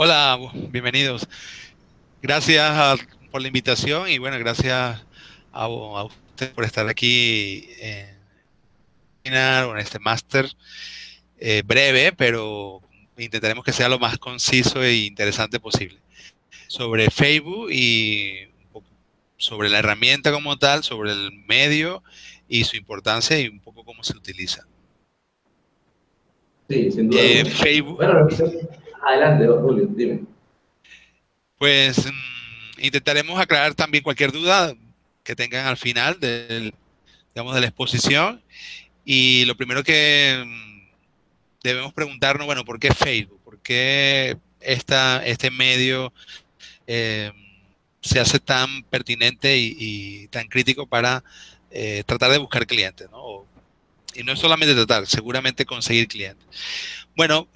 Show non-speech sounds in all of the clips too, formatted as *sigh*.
Hola, bienvenidos. Gracias por la invitación y bueno, gracias a, usted por estar aquí en, en este máster eh, breve, pero intentaremos que sea lo más conciso e interesante posible. Sobre Facebook y sobre la herramienta como tal, sobre el medio y su importancia y un poco cómo se utiliza. Sí, sin duda. Eh, Facebook. Bueno, adelante, Julio, dime. Pues mm, intentaremos aclarar también cualquier duda que tengan al final del, digamos, de la exposición. Y lo primero que mm, debemos preguntarnos, bueno, ¿por qué Facebook? ¿Por qué esta, este medio eh, se hace tan pertinente y, tan crítico para eh, tratar de buscar clientes? ¿no? y no es solamente tratar, seguramente conseguir clientes. Bueno,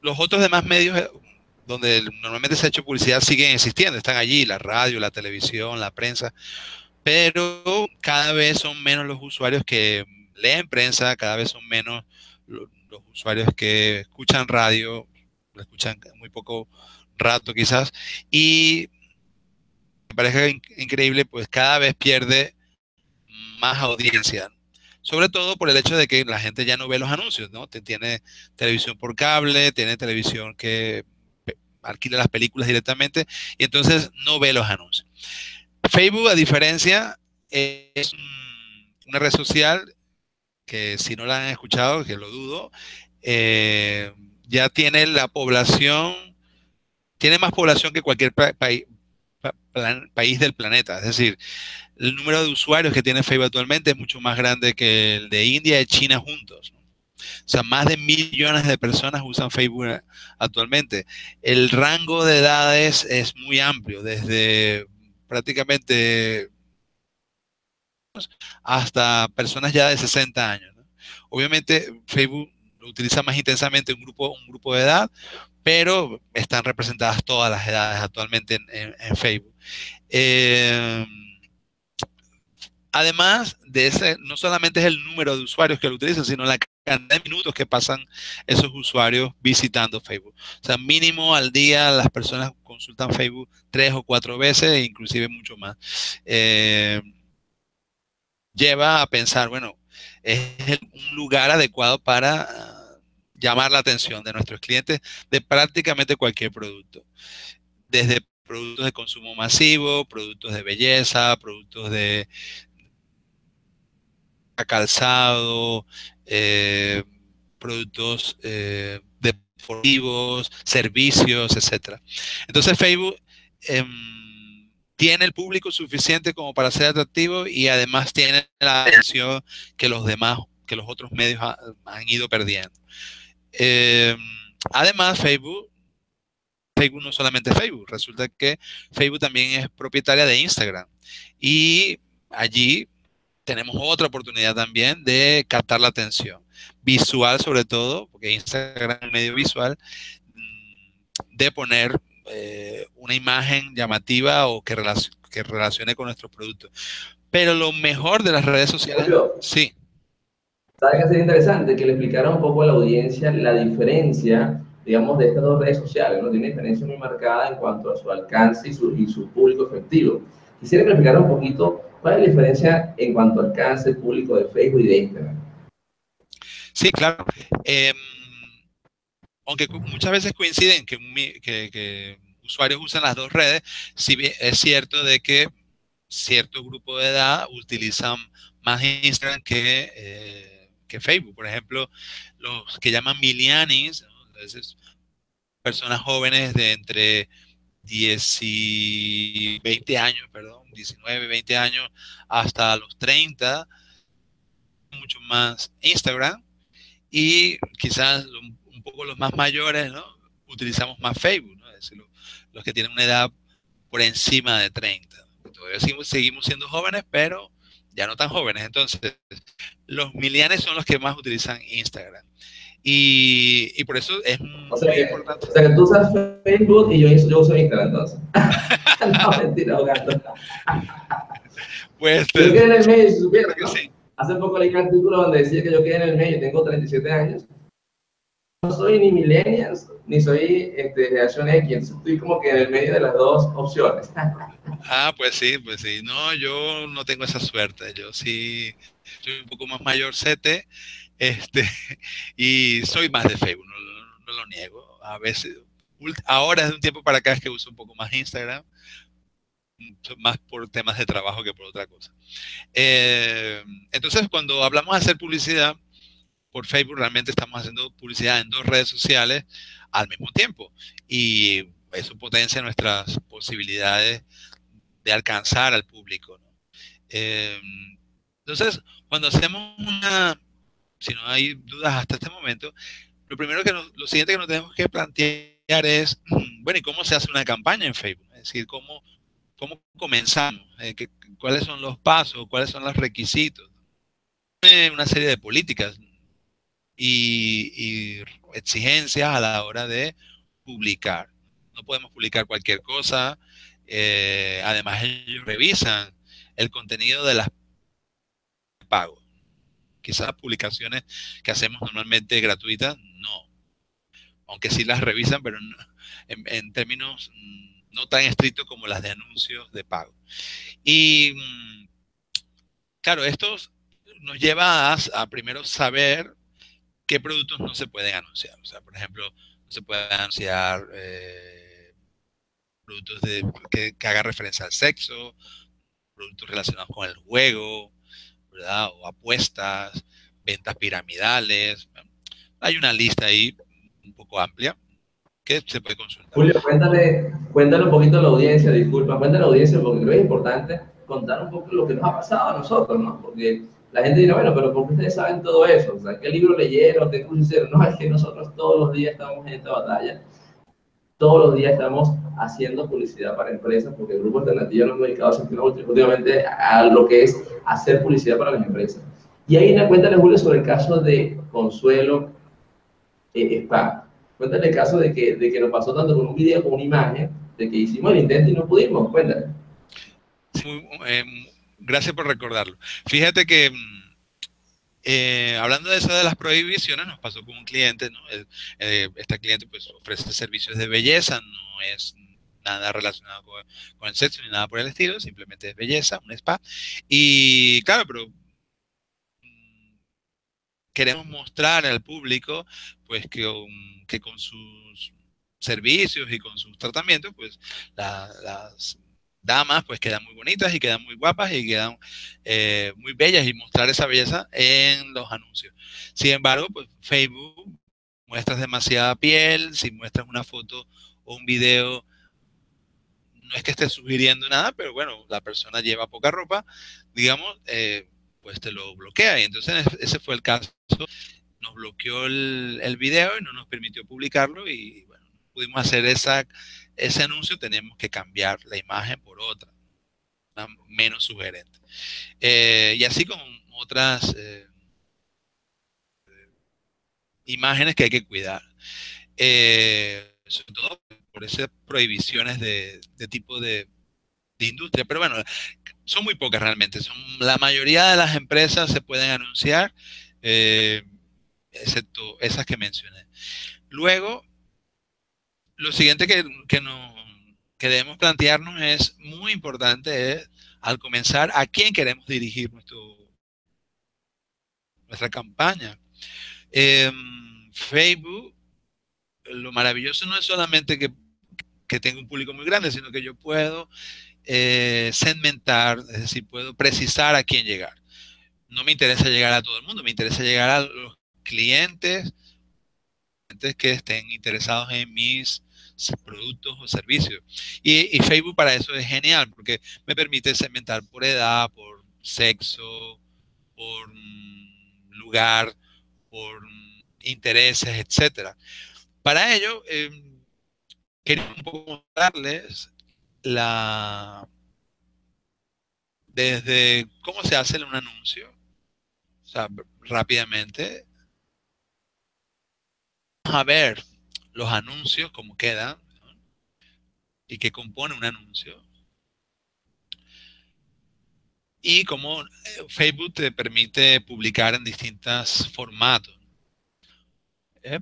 los otros demás medios eh, donde normalmente se ha hecho publicidad siguen existiendo, están allí, la radio, la televisión, la prensa, pero cada vez son menos los usuarios que leen prensa, cada vez son menos los, usuarios que escuchan radio, lo escuchan muy poco rato quizás, y me parece increíble, pues cada vez pierde más audiencia sobre todo por el hecho de que la gente ya no ve los anuncios, ¿no? Tiene televisión por cable, tiene televisión que alquila las películas directamente y entonces no ve los anuncios. Facebook, a diferencia, es una red social que si no la han escuchado, que lo dudo, eh, ya tiene la población, tiene más población que cualquier país del planeta. Es decir, el número de usuarios que tiene Facebook actualmente es mucho más grande que el de India y China juntos. O sea, más de millones de personas usan Facebook actualmente. El rango de edades es muy amplio, desde prácticamente hasta personas ya de 60 años. Obviamente Facebook utiliza más intensamente un grupo, un grupo de edad, pero están representadas todas las edades actualmente en, Facebook. Eh, Además de ese, no solamente es el número de usuarios que lo utilizan, sino la cantidad de minutos que pasan esos usuarios visitando Facebook. O sea, mínimo al día las personas consultan Facebook tres o cuatro veces, e inclusive mucho más. Eh, lleva a pensar, bueno, es un lugar adecuado para llamar la atención de nuestros clientes de prácticamente cualquier producto. Desde productos de consumo masivo, productos de belleza, productos de, calzado, eh, productos eh, deportivos, servicios, etc. Entonces Facebook em, tiene el público suficiente como para ser atractivo y además tiene la atención que los demás, que los otros medios han ido perdiendo. Em, además, Facebook Facebook no solamente Facebook, resulta que Facebook también es propietaria de Instagram. Y allí tenemos otra oportunidad también de captar la atención. Visual sobre todo, porque Instagram es medio visual, mm, de poner eh, una imagen llamativa o que, que relacione con nuestros productos. Pero lo mejor de las redes sociales... Sí. ¿Sabes qué sería interesante? Que le explicara un poco a la audiencia la diferencia, digamos, de estas dos redes sociales, ¿no? Tiene una diferencia muy marcada en cuanto a su alcance y su, y su público efectivo. Quisiera que le explicara un poquito ¿Cuál es la diferencia en cuanto al alcance público de Facebook y de Instagram? Sí, claro. Em, aunque muchas veces coinciden que, usuarios usan las dos redes, sí es cierto de que cierto grupo de edad utilizan más Instagram que, eh, Facebook. Por ejemplo, los que llaman milianis, personas jóvenes de entre 10 y 20 años, perdón, 19, 20 años, hasta los 30, mucho más Instagram, y quizás un poco los más mayores, ¿no? Utilizamos más Facebook, ¿no? Decir, los, que tienen una edad por encima de 30. Todavía seguimos, siendo jóvenes, pero ya no tan jóvenes. Entonces, los milianes son los que más utilizan Instagram. Y, y, por eso es muy importante. O sea, que tú usas Facebook y yo, yo uso Instagram entonces. *laughs* no, mentira, jugando. pues, yo quedé en el medio, si supieras, ¿no? sí. Hace poco leí un artículo donde decía que yo quedé en el medio, tengo 37 años. no soy ni millennials, ni soy este, generación X, estoy como que en el medio de las dos opciones. *laughs* Ah, pues sí, pues sí. No, yo no tengo esa suerte. Yo sí soy un poco más mayor, sete, este, *laughs* y soy más de Facebook, no, lo niego. A veces, ahora es de un tiempo para acá es que uso un poco más Instagram, más por temas de trabajo que por otra cosa. Eh, entonces, cuando hablamos de hacer publicidad por Facebook, realmente estamos haciendo publicidad en dos redes sociales al mismo tiempo. Y eso potencia nuestras posibilidades de alcanzar al público. Eh, entonces, cuando hacemos una, si no hay dudas hasta este momento, lo primero que lo siguiente que nos tenemos que plantear es, *clears throat* bueno, ¿y cómo se hace una campaña en Facebook? Es decir, ¿cómo, cómo comenzamos? Eh, ¿Cuáles son los pasos? ¿Cuáles son los requisitos? Una serie de políticas y, exigencias a la hora de publicar. No podemos publicar cualquier cosa. Eh, además, ellos revisan el contenido de las pagos quizás publicaciones que hacemos normalmente gratuitas, no. Aunque sí las revisan, pero en, términos mm, no tan estrictos como las de anuncios de pago. Y mm, claro, esto nos lleva a, primero saber qué productos no se pueden anunciar. O sea, por ejemplo, no se puede anunciar eh, productos que, que hagan referencia al sexo, productos relacionados con el juego, o apuestas, ventas piramidales. Hay una lista ahí un poco amplia que se puede consultar. Julio, cuéntale, cuéntale un poquito a la audiencia, disculpa, cuéntale a la audiencia porque creo que es importante contar un poco lo que nos ha pasado a nosotros, ¿no? Porque la gente dirá, bueno, pero ¿por qué ustedes saben todo eso? O sea, ¿qué libro leyeron? ¿Qué curso hicieron? *laughs* No, es que nosotros todos los días estamos en esta batalla. Todos los días estamos haciendo publicidad para empresas, porque el Grupo Alternativo nos hemos dedicado últimamente a lo que es hacer publicidad para las empresas. Y ahí una cuéntale, Julio, sobre el caso de Consuelo eh, Spa. Cuéntale el caso de que, de que nos pasó tanto con un video como una imagen, de que hicimos el intento y no pudimos. Cuéntale. Eh, gracias por recordarlo. Fíjate que mm, eh, hablando de eso de las prohibiciones, nos pasó con un cliente, ¿no? este cliente pues ofrece servicios de belleza, no es nada relacionado con, el sexo ni nada por el estilo, simplemente es belleza, un spa. Y claro, pero mm, queremos mostrar al público pues que, que con sus servicios y con sus tratamientos, pues las damas pues quedan muy bonitas y quedan muy guapas y quedan eh, muy bellas y mostrar esa belleza en los anuncios. Sin embargo, pues Facebook muestras demasiada piel, si muestras una foto o un video no es que esté sugiriendo nada, pero bueno, la persona lleva poca ropa, digamos, eh, pues te lo bloquea. Y entonces ese fue el caso. Nos bloqueó el, el, video y no nos permitió publicarlo y bueno, pudimos hacer esa, ese anuncio, tenemos que cambiar la imagen por otra, menos sugerente. Eh, y así con otras eh, imágenes que hay que cuidar. sobre todo por esas prohibiciones de, tipo de, industria. Pero bueno, son muy pocas realmente. Son, la mayoría de las empresas se pueden anunciar, eh, excepto esas que mencioné. Luego, lo siguiente que, que, que debemos plantearnos es muy importante es, al comenzar, a quién queremos dirigir nuestro, nuestra campaña. Em, Facebook, lo maravilloso no es solamente que que tenga un público muy grande, sino que yo puedo eh, segmentar, es decir, puedo precisar a quién llegar. No me interesa llegar a todo el mundo, me interesa llegar a los clientes, que estén interesados en mis productos o servicios. Y, Facebook para eso es genial, porque me permite segmentar por edad, por sexo, por mm, lugar, por mm, intereses, etc. Para ello, eh, quería un poco mostrarles la desde cómo se hace un anuncio, o sea, rápidamente. A ver los anuncios, cómo quedan y qué compone un anuncio. Y cómo eh, Facebook te permite publicar en distintos formatos. ¿Eh?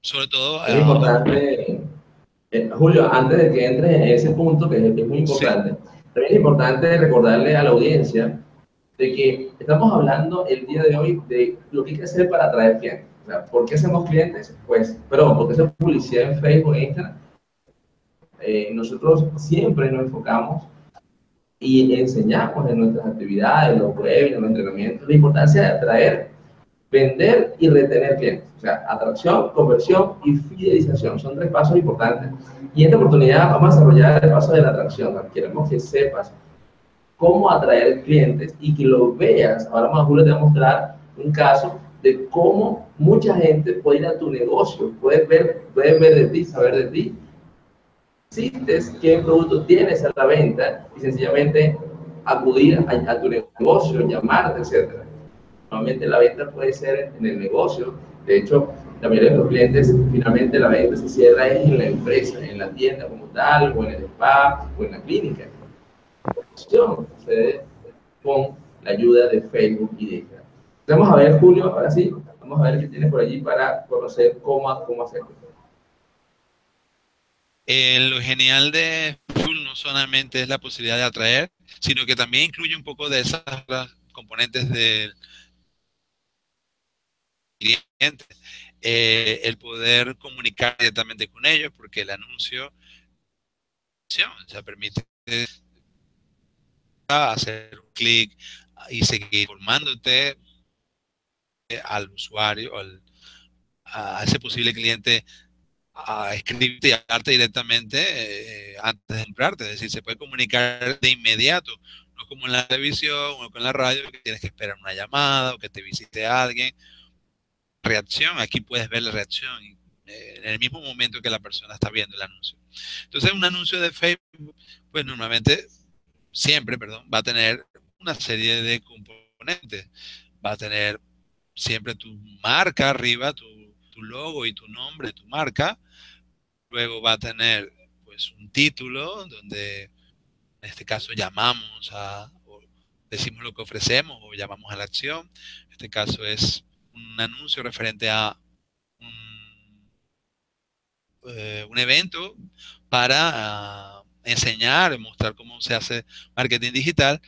sobre todo... Es importante, eh, Julio, antes de que entres en ese punto, que es, muy importante, también es importante recordarle a la audiencia de que estamos hablando el día de hoy de lo que hay que hacer para atraer clientes. Sea, ¿Por qué hacemos clientes? Pues, perdón, porque hacemos publicidad en Facebook e Instagram. Eh, nosotros siempre nos enfocamos y enseñamos en nuestras actividades, los webinars, los entrenamientos, la importancia de atraer, vender y retener clientes. O sea, atracción, conversión y fidelización. Son tres pasos importantes. Y en esta oportunidad vamos a desarrollar el paso de la atracción. Queremos que sepas cómo atraer clientes y que lo veas. Ahora más Julio te va a mostrar un caso de cómo mucha gente puede ir a tu negocio, puede ver, puede ver de ti, saber de ti existes, qué producto tienes a la venta y sencillamente acudir a, tu negocio, llamarte, etc. Normalmente la venta puede ser en el negocio. De hecho, la mayoría de los clientes, finalmente la venta se cierra en la empresa, en la tienda como tal, o en el spa, o en la clínica. Con la ayuda de Facebook y de. Vamos a ver, Julio, ahora sí, vamos a ver qué tienes por allí para conocer cómo, cómo hacerlo. Eh, lo genial de Full no solamente es la posibilidad de atraer, sino que también incluye un poco de esas componentes del cliente. Eh, el poder comunicar directamente con ellos, porque el anuncio se permite hacer un clic y seguir formándote al usuario, a ese posible cliente a escribirte y hablarte directamente eh, antes de comprarte. Es decir, se puede comunicar de inmediato, no como en la televisión o con la radio, que tienes que esperar una llamada o que te visite alguien. Reacción, aquí puedes ver la reacción eh, en el mismo momento que la persona está viendo el anuncio. Entonces, un anuncio de Facebook, pues normalmente, siempre, perdón, va a tener una serie de componentes. Va a tener siempre tu marca arriba, tu, logo y tu nombre, tu marca Luego va a tener pues un título donde en este caso llamamos a, o decimos lo que ofrecemos o llamamos a la acción. En este caso es un anuncio referente a un, eh, evento para ah, enseñar mostrar cómo se hace marketing digital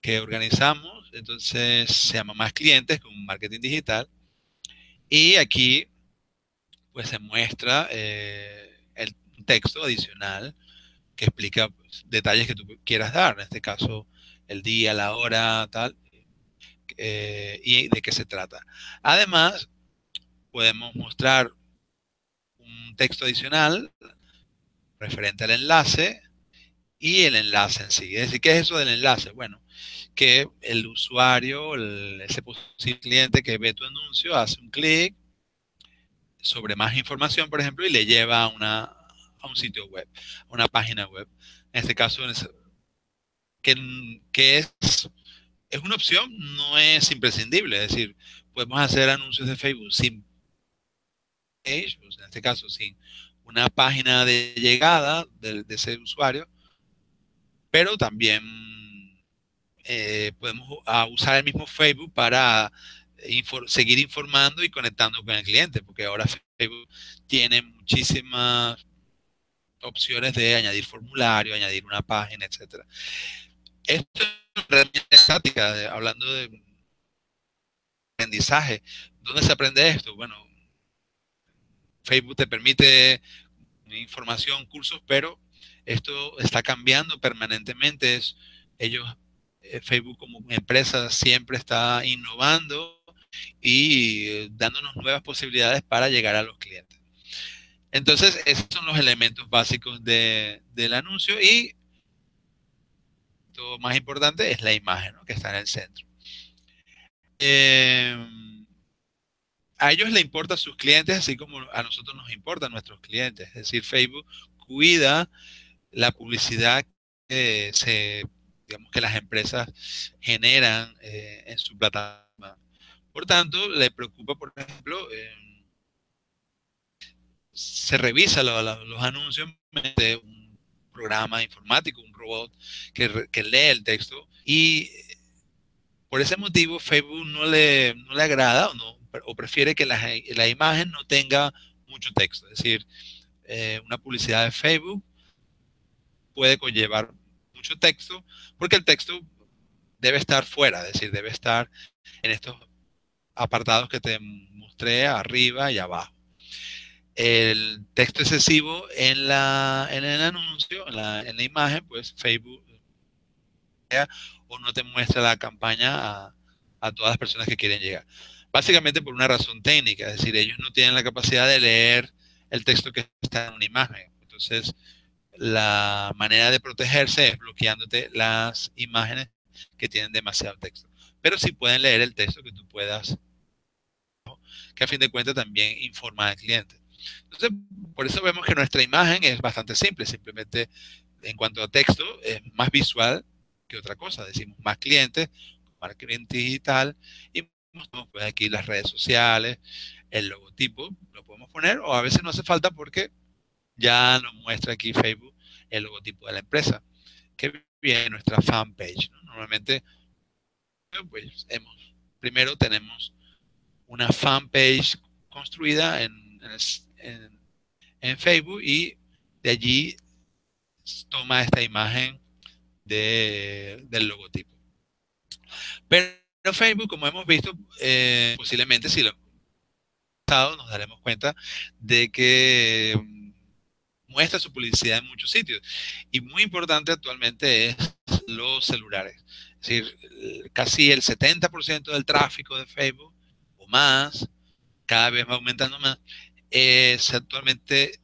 que organizamos. Entonces se llama Más Clientes con Marketing Digital. Y aquí pues se muestra eh, texto adicional que explica pues, detalles que tú quieras dar, en este caso el día, la hora, tal, eh, y de qué se trata. Además, podemos mostrar un texto adicional referente al enlace y el enlace en sí. Es decir, ¿qué es eso del enlace? Bueno, que el usuario, ese posible cliente que ve tu anuncio, hace un clic sobre más información, por ejemplo, y le lleva a una, a un sitio web, a una página web. En este caso, que, que es, es una opción, no es imprescindible. Es decir, podemos hacer anuncios de Facebook sin en este caso, sin una página de llegada de, ese usuario, pero también eh, podemos usar el mismo Facebook para seguir informando y conectando con el cliente, porque ahora Facebook tiene muchísimas opciones de añadir formulario, añadir una página, etcétera. Esto es herramienta estática, hablando de aprendizaje. ¿Dónde se aprende esto? Bueno, Facebook te permite información, cursos, pero esto está cambiando permanentemente. ellos, eh, Facebook como empresa siempre está innovando y eh, dándonos nuevas posibilidades para llegar a los clientes. Entonces, esos son los elementos básicos del anuncio y lo más importante es la imagen que está en el centro. Em, a ellos le importa sus clientes, así como a nosotros nos importan nuestros clientes. Es decir, Facebook cuida la publicidad que, se, digamos, que las empresas generan eh, en su plataforma. Por tanto, le preocupa, por ejemplo, se revisa los anuncios de un programa informático, un robot que, lee el texto y por ese motivo Facebook no le, no le agrada o, no, o prefiere que la, la, imagen no tenga mucho texto. Es decir, eh, una publicidad de Facebook puede conllevar mucho texto porque el texto debe estar fuera, es decir, debe estar en estos apartados que te mostré arriba y abajo. El texto excesivo en, la, en el anuncio, en la, en la imagen, pues Facebook o no te muestra la campaña a, a todas las personas que quieren llegar. Básicamente por una razón técnica, es decir, ellos no tienen la capacidad de leer el texto que está en una imagen. Entonces, la manera de protegerse es bloqueándote las imágenes que tienen demasiado texto. Pero sí pueden leer el texto que tú puedas, que a fin de cuentas también informa al cliente. Entonces, por eso vemos que nuestra imagen es bastante simple, simplemente en cuanto a texto es más visual que otra cosa. Decimos más clientes, marketing digital y pues aquí las redes sociales, el logotipo, lo podemos poner o a veces no hace falta porque ya nos muestra aquí Facebook el logotipo de la empresa, que viene nuestra fanpage. Normalmente, pues hemos, primero tenemos una fanpage construida en, en, Facebook y de allí toma esta imagen del logotipo. Pero Facebook, como hemos visto, eh, posiblemente si lo nos daremos cuenta de que muestra su publicidad en muchos sitios. Y muy importante actualmente es los celulares. Es decir, casi el 70% del tráfico de Facebook o más, cada vez va aumentando más, es actualmente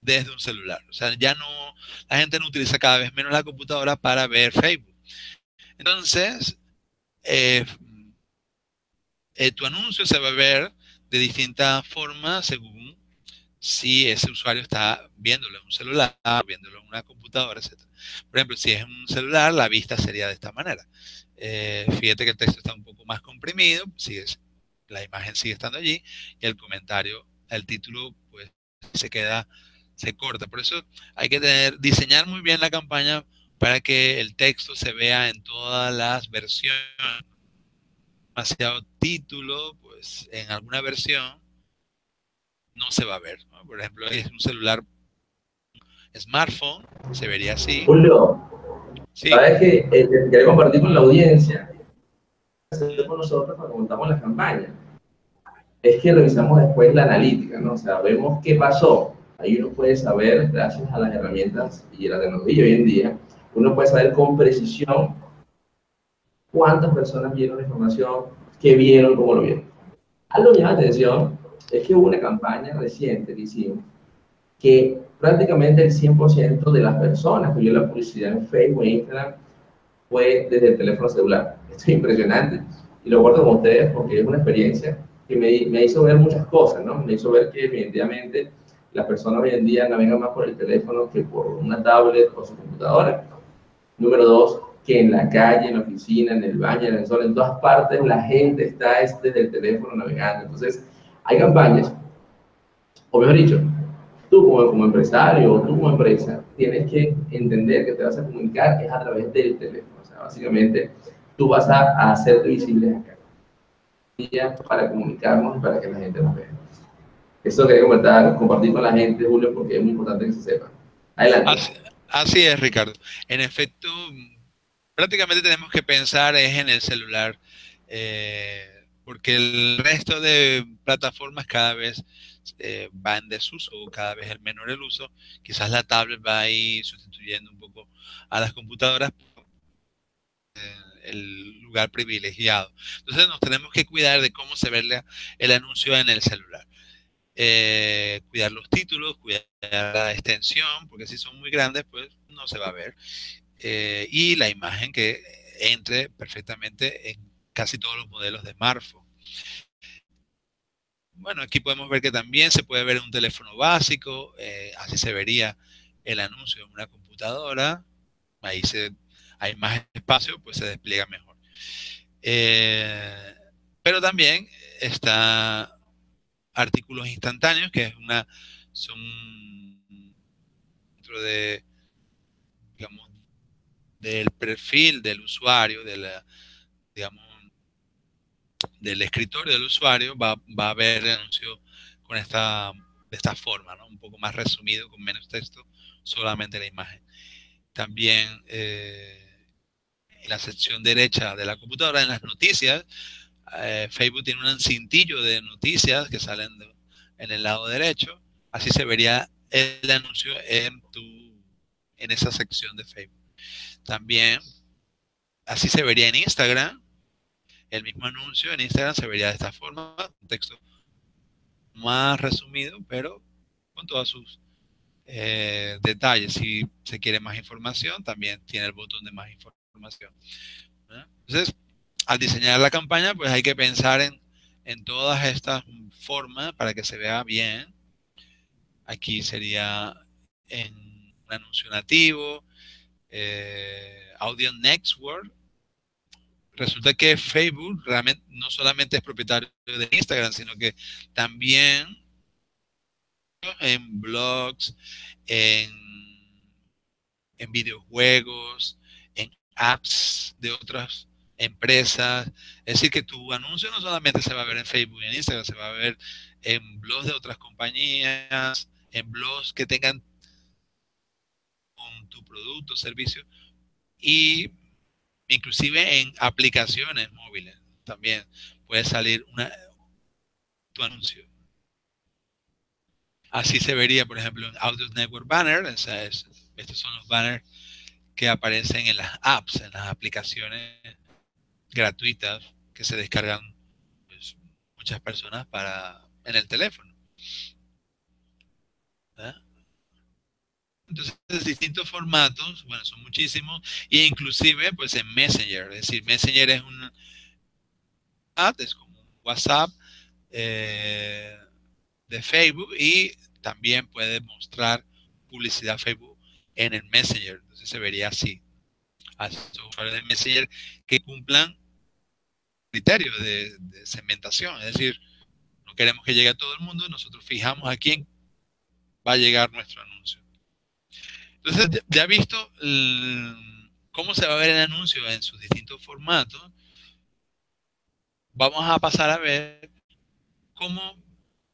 desde un celular. O sea, ya no, la gente no utiliza cada vez menos la computadora para ver Facebook. Entonces, eh, eh, tu anuncio se va a ver de distintas formas según si ese usuario está viéndolo en un celular, viéndolo en una computadora, etc. Por ejemplo, si es un celular, la vista sería de esta manera. Eh, fíjate que el texto está un poco más comprimido, sigue, la imagen sigue estando allí y el comentario, el título, pues se queda, se corta. Por eso hay que tener, diseñar muy bien la campaña para que el texto se vea en todas las versiones. Demasiado título, pues en alguna versión no se va a ver. Por ejemplo, es un celular smartphone, se vería así. Julio, sabes que eh, quería compartir con la audiencia, con nosotros cuando montamos la campaña, es que revisamos después la analítica, ¿no? O sea, vemos qué pasó. Ahí uno puede saber, gracias a las herramientas y la tecnología hoy en día, uno puede saber con precisión cuántas personas vieron la información, qué vieron, cómo lo vieron. Algo llama la atención es que hubo una campaña reciente que hicimos que prácticamente el 100% de las personas que vio la publicidad en Facebook e Instagram fue desde el teléfono celular. *laughs* Esto es impresionante. Y lo guardo con ustedes porque es una experiencia que me, me hizo ver muchas cosas, ¿no? Me hizo ver que definitivamente las personas hoy en día navegan más por el teléfono que por una tablet o su computadora. Número dos, que en la calle, en la oficina, en el baño, en el sol, en todas partes, la gente está desde el teléfono navegando. Entonces, hay campañas, o mejor dicho, tú como, como empresario o tú como empresa, tienes que entender que te vas a comunicar es a través del teléfono. O sea, básicamente, tú vas a, hacerte visible acá para comunicarnos y para que la gente nos vea. Eso quería comentar, compartir con la gente, Julio, porque es muy importante que se sepa. Adelante. Así es, Ricardo. En efecto, prácticamente tenemos que pensar es en el celular, eh, porque el resto de plataformas cada vez eh, va en desuso, cada vez es menor el uso. Quizás la tablet va a ir sustituyendo un poco a las computadoras el lugar privilegiado. Entonces nos tenemos que cuidar de cómo se ve el anuncio en el celular. Eh, cuidar los títulos, cuidar la extensión, porque si son muy grandes, pues no se va a ver. Eh, y la imagen que entre perfectamente en casi todos los modelos de smartphone. Bueno, aquí podemos ver que también se puede ver un teléfono básico, eh, así se vería el anuncio en una computadora, ahí se, hay más espacio, pues se despliega mejor. pero también está artículos instantáneos, que es una, son dentro de, digamos, del perfil del usuario, de la, digamos, del escritorio del usuario, va, va a haber anuncio con esta, de esta forma, ¿no? un poco más resumido, con menos texto, solamente la imagen. También eh, en la sección derecha de la computadora, en las noticias, eh, Facebook tiene un cintillo de noticias que salen en el lado derecho. Así se vería el anuncio en, tu, en esa sección de Facebook. También, así se vería en Instagram. El mismo anuncio en Instagram se vería de esta forma, un texto más resumido, pero con todos sus eh, detalles. Si se quiere más información, también tiene el botón de más información. Entonces, al diseñar la campaña, pues hay que pensar en, en todas estas formas para que se vea bien. Aquí sería en un anuncio nativo, eh, Audio Network. Resulta que Facebook realmente no solamente es propietario de Instagram, sino que también en blogs, en, en videojuegos, en apps de otras empresas. Es decir, que tu anuncio no solamente se va a ver en Facebook y en Instagram, se va a ver en blogs de otras compañías, en blogs que tengan con tu producto, servicio y inclusive en aplicaciones móviles también puede salir una, tu anuncio. Así se vería, por ejemplo, en Audio Network Banner. estos son los banners que aparecen en las apps, en las aplicaciones gratuitas que se descargan pues, muchas personas para en el teléfono. Entonces, distintos formatos, bueno, son muchísimos, e inclusive pues en Messenger, es decir, Messenger es un app, es como WhatsApp eh, de Facebook y también puede mostrar publicidad Facebook en el Messenger, entonces se vería así. A esos usuarios de Messenger que cumplan criterios de, segmentación, es decir, no queremos que llegue a todo el mundo, nosotros fijamos a quién va a llegar nuestro anuncio. Entonces, ya visto cómo se va a ver el anuncio en sus distintos formatos, vamos a pasar a ver cómo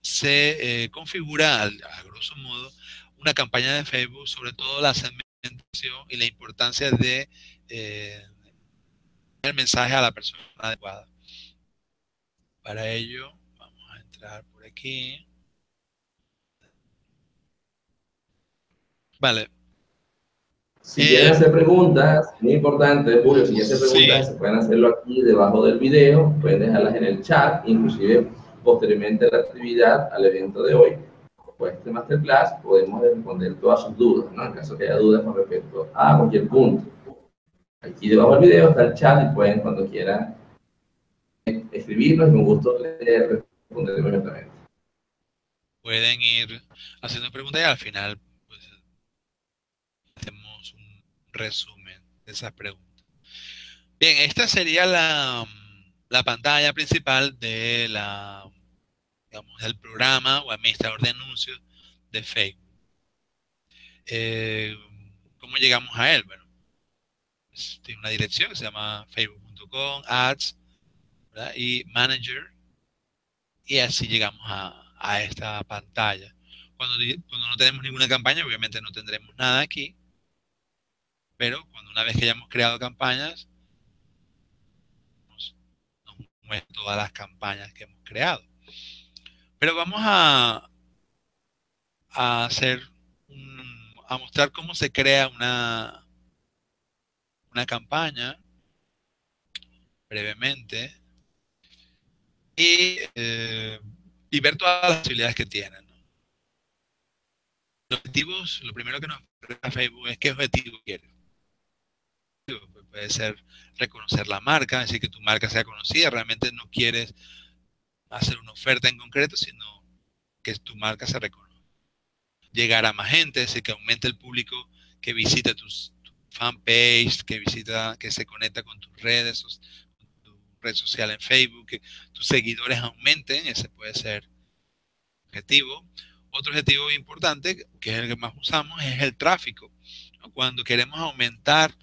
se eh, configura, a grosso modo, una campaña de Facebook, sobre todo la segmentación y la importancia de eh, el mensaje a la persona adecuada. Para ello, vamos a entrar por aquí. Vale. Si quieren hacer preguntas, muy importante, Julio, si quieren hacer preguntas, se pueden hacerlo aquí debajo del video, pueden dejarlas en el chat, inclusive posteriormente a la actividad, al evento de hoy, pues este masterclass, podemos responder todas sus dudas, ¿no? En caso que haya dudas con respecto a cualquier punto. Aquí debajo del video está el chat y pueden cuando quieran escribirnos y un gusto leer, responder inmediatamente. Pueden ir haciendo preguntas y al final pues, hacemos un resumen de esas preguntas. Bien, esta sería la, la pantalla principal de la, digamos, del programa o administrador de anuncios de Facebook. Eh, ¿Cómo llegamos a él? Bueno, tiene una dirección que se llama facebook.com, ads y manager. Y así llegamos a, esta pantalla. Cuando, cuando no tenemos ninguna campaña, obviamente no tendremos nada aquí. Pero cuando una vez que hayamos creado campañas, nos, muestra todas las campañas que hemos creado. Pero vamos a, hacer a mostrar cómo se crea una, una campaña brevemente y, eh, y, ver todas las posibilidades que tienen. Los objetivos, lo primero que nos pregunta Facebook es qué objetivo quieres. Puede ser reconocer la marca, decir que tu marca sea conocida, realmente no quieres hacer una oferta en concreto, sino que tu marca se reconozca. Llegar a más gente, es decir, que aumente el público que visita tus, fanpage, que visita, que se conecta con tus redes, tu red social en Facebook, que tus seguidores aumenten, ese puede ser objetivo. Otro objetivo importante, que es el que más usamos, es el tráfico. Cuando queremos aumentar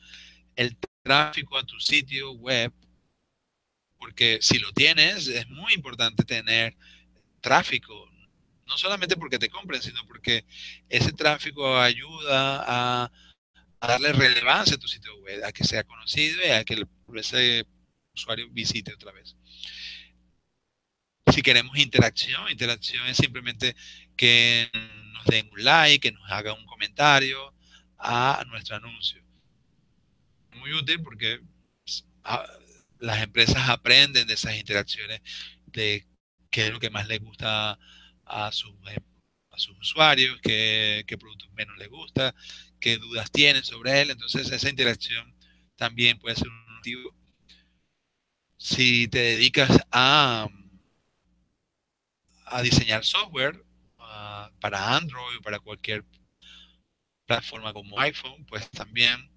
el tráfico a tu sitio web, porque si lo tienes, es muy importante tener tráfico. No solamente porque te compren, sino porque ese tráfico ayuda a, darle relevancia a tu sitio web, a que sea conocido y a que ese usuario visite otra vez. Si queremos interacción, interacción es simplemente que nos den un like, que nos haga un comentario a nuestro anuncio. Muy útil porque pues, las empresas aprenden de esas interacciones, de qué es lo que más les gusta a, sus, a sus usuarios, qué, qué productos menos les gusta, qué dudas tienen sobre él. Entonces esa interacción también puede ser un motivo. Si te dedicas a, a diseñar software para Android o para cualquier plataforma como iPhone, pues también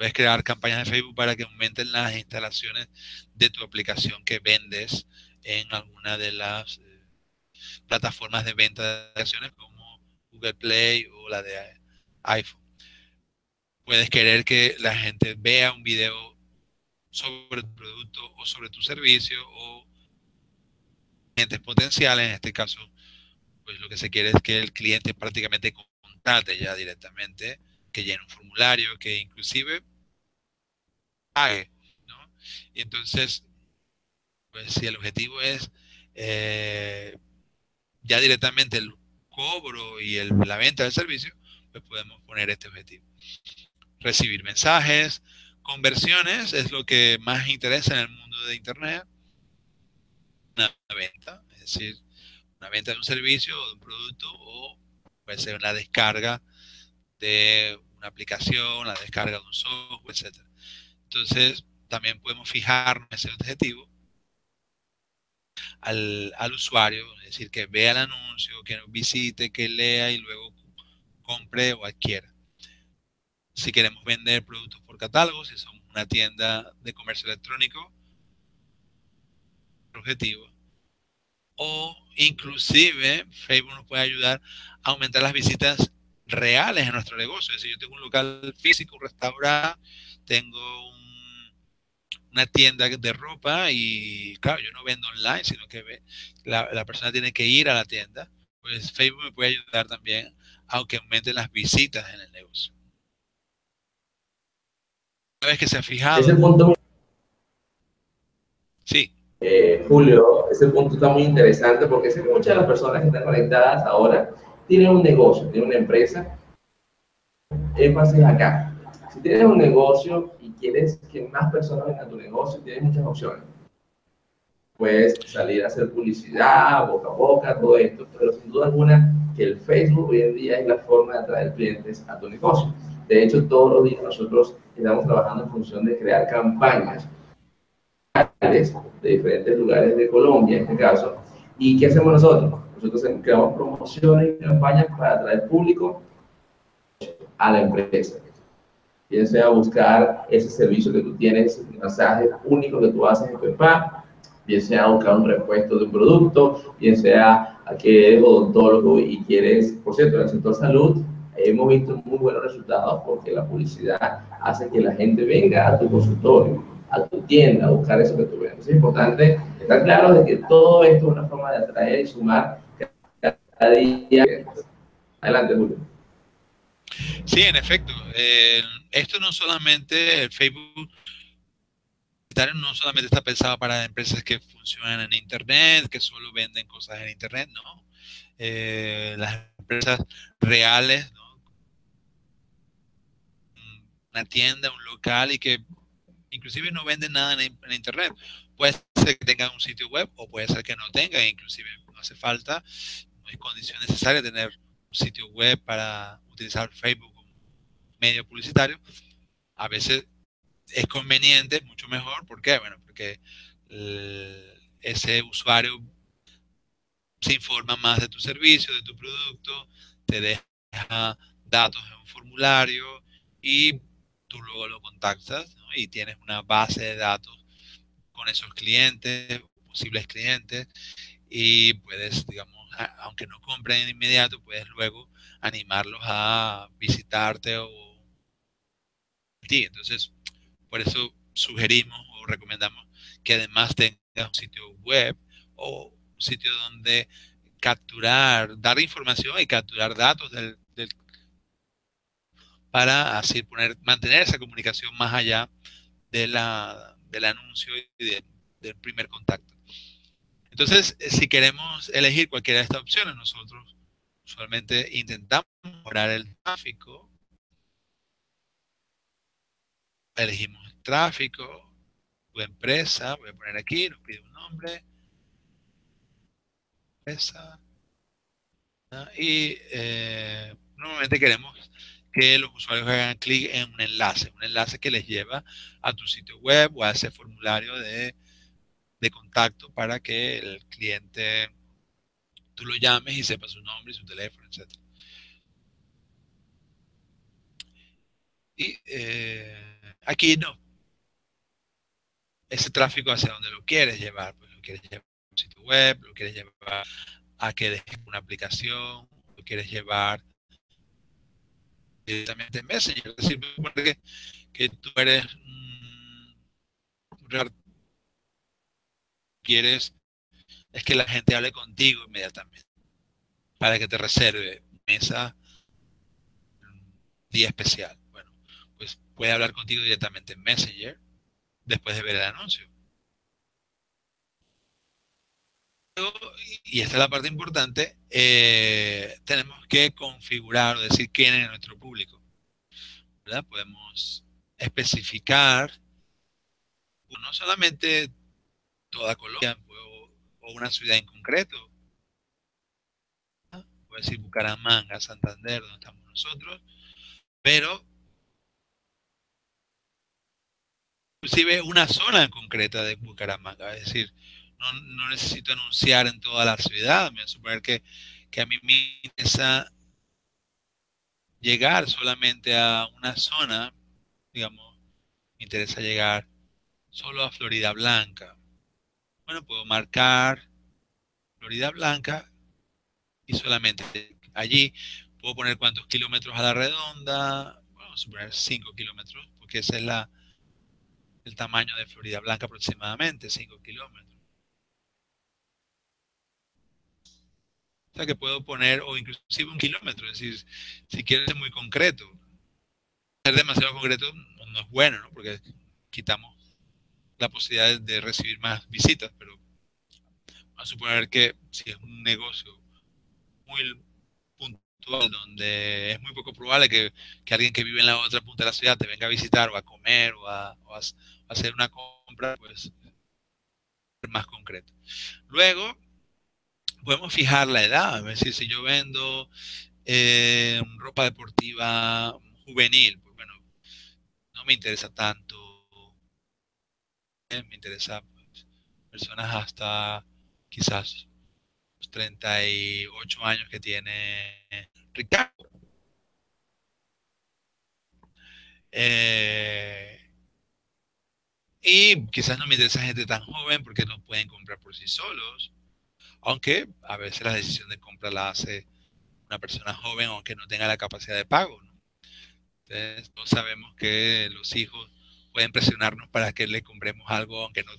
puedes crear campañas de Facebook para que aumenten las instalaciones de tu aplicación que vendes en alguna de las eh, plataformas de venta de aplicaciones como Google Play o la de iPhone. Puedes querer que la gente vea un video sobre tu producto o sobre tu servicio o clientes potenciales, en este caso, pues lo que se quiere es que el cliente prácticamente contrate ya directamente, que llene un formulario, que inclusive pague, ¿no? Y entonces, pues si el objetivo es eh, ya directamente el cobro y la venta del servicio, pues podemos poner este objetivo. Recibir mensajes, conversiones es lo que más interesa en el mundo de Internet. Una venta, es decir, una venta de un servicio o de un producto o puede ser una descarga de una aplicación, la descarga de un software, etc. Entonces, también podemos fijarnos ese objetivo al, usuario, es decir, que vea el anuncio, que visite, que lea y luego compre o adquiera. Si queremos vender productos por catálogo, si somos una tienda de comercio electrónico, objetivo. O inclusive Facebook nos puede ayudar a aumentar las visitas reales en nuestro negocio. Es decir, yo tengo un local físico, un restaurante, tengo un una tienda de ropa y claro, yo no vendo online, sino que la, persona tiene que ir a la tienda, pues Facebook me puede ayudar también aunque aumenten las visitas en el negocio. Una vez que se ha fijado... Ese punto... Sí. Eh, Julio, ese punto está muy interesante porque sé que muchas de las personas que están conectadas ahora tienen un negocio, tienen una empresa. Énfasis acá. Si tienes un negocio y quieres que más personas vengan a tu negocio, tienes muchas opciones. Puedes salir a hacer publicidad, boca a boca, todo esto, pero sin duda alguna que el Facebook hoy en día es la forma de atraer clientes a tu negocio. De hecho, todos los días nosotros estamos trabajando en función de crear campañas de diferentes lugares de Colombia, en este caso. ¿Y qué hacemos nosotros? Nosotros creamos promociones y campañas para atraer público a la empresa bien sea buscar ese servicio que tú tienes, ese mensaje único que tú haces en tu spa, bien sea buscar un repuesto de un producto, bien sea que eres odontólogo y quieres, por cierto, en el sector salud, hemos visto muy buenos resultados porque la publicidad hace que la gente venga a tu consultorio, a tu tienda, a buscar eso que tú vendes. Es importante estar claro de que todo esto es una forma de atraer y sumar día. Adelante. Sí, en efecto. esto no solamente, el Facebook no solamente está pensado para empresas que funcionan en Internet, que solo venden cosas en Internet, no. Eh, las empresas reales, ¿no? una tienda, un local y que inclusive no venden nada en, Internet. Puede ser que tengan un sitio web o puede ser que no tengan, inclusive no hace falta, hay condición necesaria tener un sitio web para utilizar Facebook como medio publicitario, a veces es conveniente, mucho mejor. ¿Por qué? Bueno, porque ese usuario se informa más de tu servicio, de tu producto, te deja datos en un formulario y tú luego lo contactas y tienes una base de datos con esos clientes, posibles clientes, y puedes, digamos, aunque no compren de inmediato, puedes luego animarlos a visitarte o ti. Entonces, por eso sugerimos o recomendamos que además tengas un sitio web o un sitio donde capturar, dar información y capturar datos del, para así poner, mantener esa comunicación más allá de la, del anuncio y del primer contacto. Entonces, si queremos elegir cualquiera de estas opciones, nosotros usualmente intentamos mejorar el tráfico. Elegimos el tráfico, tu empresa, voy a poner aquí, nos pide un nombre. Empresa. Y eh, normalmente queremos que los usuarios hagan clic en un enlace, un enlace que les lleva a tu sitio web o a ese formulario de, de contacto para que el cliente tú lo llames y sepas su nombre y su teléfono, etc. Y eh, aquí no. Ese tráfico hacia donde lo quieres llevar, pues lo quieres llevar a un sitio web, lo quieres llevar a que dejes una aplicación, lo quieres llevar directamente en Messenger. Es decir, que, que tú eres quieres es que la gente hable contigo inmediatamente para que te reserve mesa día especial. Bueno, pues puede hablar contigo directamente en Messenger después de ver el anuncio. Y esta es la parte importante, eh, tenemos que configurar o decir quién es nuestro público. Podemos especificar no solamente toda Colombia o, una ciudad en concreto. Puede decir Bucaramanga, Santander, donde estamos nosotros, pero inclusive una zona en concreta de Bucaramanga, es decir, no, necesito anunciar en toda la ciudad, me voy a suponer que, que a mí me interesa llegar solamente a una zona, digamos, me interesa llegar solo a Florida Blanca, bueno, puedo marcar Florida Blanca y solamente allí puedo poner cuántos kilómetros a la redonda, a suponer 5 kilómetros, porque ese es la, el tamaño de Florida Blanca aproximadamente, 5 kilómetros. O sea que puedo poner, o inclusive un kilómetro, es decir, si quiero ser muy concreto. Ser demasiado concreto no es bueno, ¿no? Porque quitamos la posibilidad de recibir más visitas, pero a suponer que si es un negocio muy puntual, donde es muy poco probable que, alguien que vive en la otra punta de la ciudad te venga a visitar o a comer o a, hacer una compra, pues más concreto. Luego, podemos fijar la edad, es decir, si yo vendo eh, ropa deportiva juvenil, pues bueno, no me interesa tanto me interesa pues, personas hasta quizás los 38 años que tiene Ricardo. Eh, y quizás no me interesa gente tan joven porque no pueden comprar por sí solos, aunque a veces la decisión de compra la hace una persona joven aunque no tenga la capacidad de pago. Entonces, no sabemos que los hijos pueden presionarnos para que le compremos algo, aunque, no,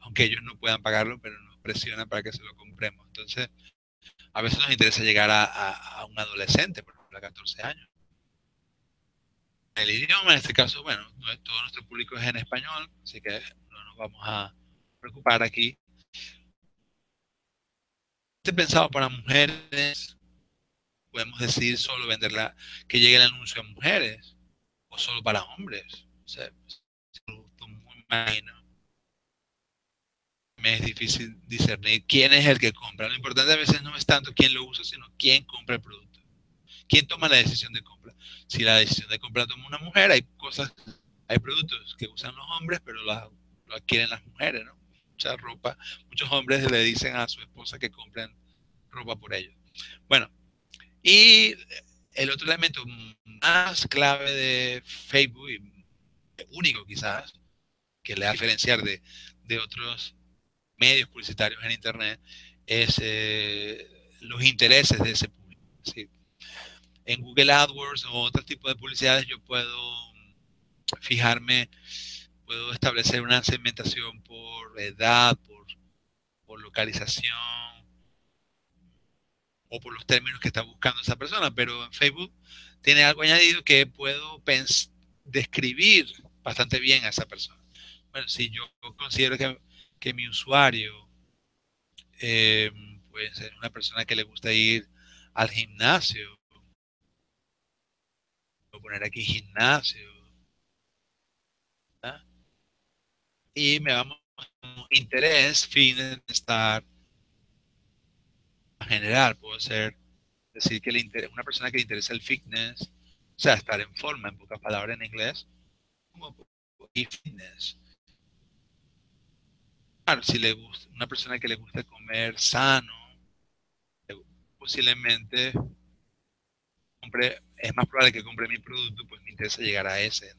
aunque ellos no puedan pagarlo, pero nos presionan para que se lo compremos. Entonces, a veces nos interesa llegar a, un adolescente, por ejemplo, a 14 años. El idioma, en este caso, bueno, todo nuestro público es en español, así que no nos vamos a preocupar aquí. Este pensado para mujeres, podemos decir solo venderla, que llegue el anuncio a mujeres, o solo para hombres. O sea, Me es difícil discernir quién es el que compra. Lo importante a veces no es tanto quién lo usa, sino quién compra el producto. ¿Quién toma la decisión de compra? Si la decisión de compra toma una mujer, hay cosas, hay productos que usan los hombres, pero lo adquieren las mujeres, ¿no? Mucha ropa, muchos hombres le dicen a su esposa que compren ropa por ellos. Bueno, y el otro elemento más clave de Facebook único quizás que le va a diferenciar de, otros medios publicitarios en Internet es eh, los intereses de ese público. En Google AdWords o otro tipo de publicidades yo puedo fijarme, puedo establecer una segmentación por edad, por, por localización, o por los términos que está buscando esa persona, pero en Facebook tiene algo añadido que puedo describir bastante bien a esa persona. Bueno, si yo considero que, que mi usuario eh, puede ser una persona que le gusta ir al gimnasio, voy a poner aquí gimnasio, y me vamos a interés, fin, estar general, puedo ser decir que le una persona que le interesa el fitness, o sea, estar en forma, en pocas palabras en inglés, y fitness. Si le gusta, una persona que le gusta comer sano, posiblemente compre, es más probable que compre mi producto, pues me interesa llegar a ese.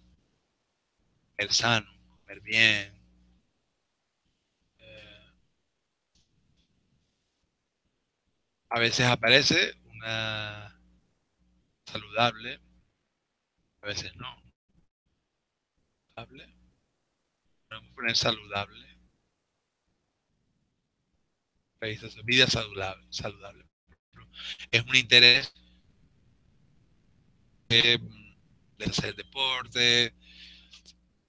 Comer sano, comer bien, A veces aparece una saludable, a veces no. Saludable. Podemos poner saludable. Vida saludable. saludable. Es un interés de, hacer deporte.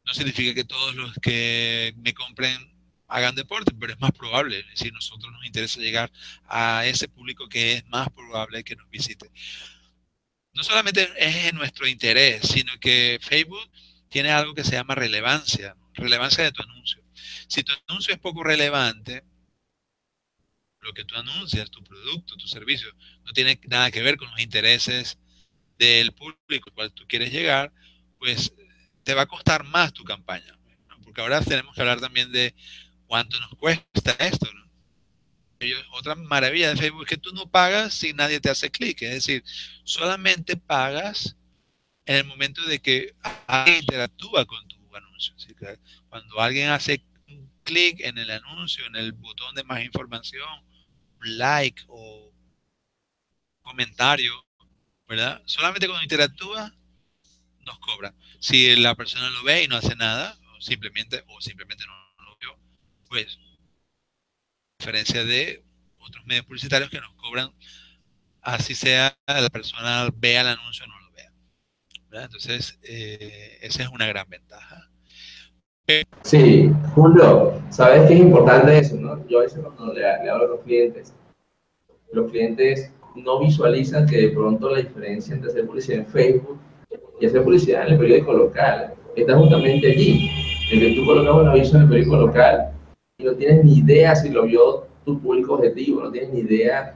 No significa que todos los que me compren hagan deporte, pero es más probable. Si nosotros nos interesa llegar a ese público que es más probable que nos visite. No solamente es en nuestro interés, sino que Facebook tiene algo que se llama relevancia, relevancia de tu anuncio. Si tu anuncio es poco relevante, lo que tú anuncias, tu producto, tu servicio, no tiene nada que ver con los intereses del público al cual tú quieres llegar, pues te va a costar más tu campaña. Porque ahora tenemos que hablar también de ¿Cuánto nos cuesta esto? otra maravilla de Facebook es que tú no pagas si nadie te hace clic. Es decir, solamente pagas en el momento de que alguien interactúa con tu anuncio. cuando alguien hace clic en el anuncio, en el botón de más información, like o comentario, ¿verdad? Solamente cuando interactúa nos cobra. Si la persona lo ve y no hace nada, o simplemente, o simplemente no pues, a diferencia de otros medios publicitarios que nos cobran, así sea la persona vea el anuncio o no lo vea. Entonces, eh, esa es una gran ventaja. Sí, Julio, sabes que es importante eso, ¿no? Yo a veces cuando le, hablo a los clientes, los clientes no visualizan que de pronto la diferencia entre hacer publicidad en Facebook y hacer publicidad en el periódico local está justamente allí. En que tú colocas un aviso en el periódico local no tienes ni idea si lo vio tu público objetivo, no tienes ni idea.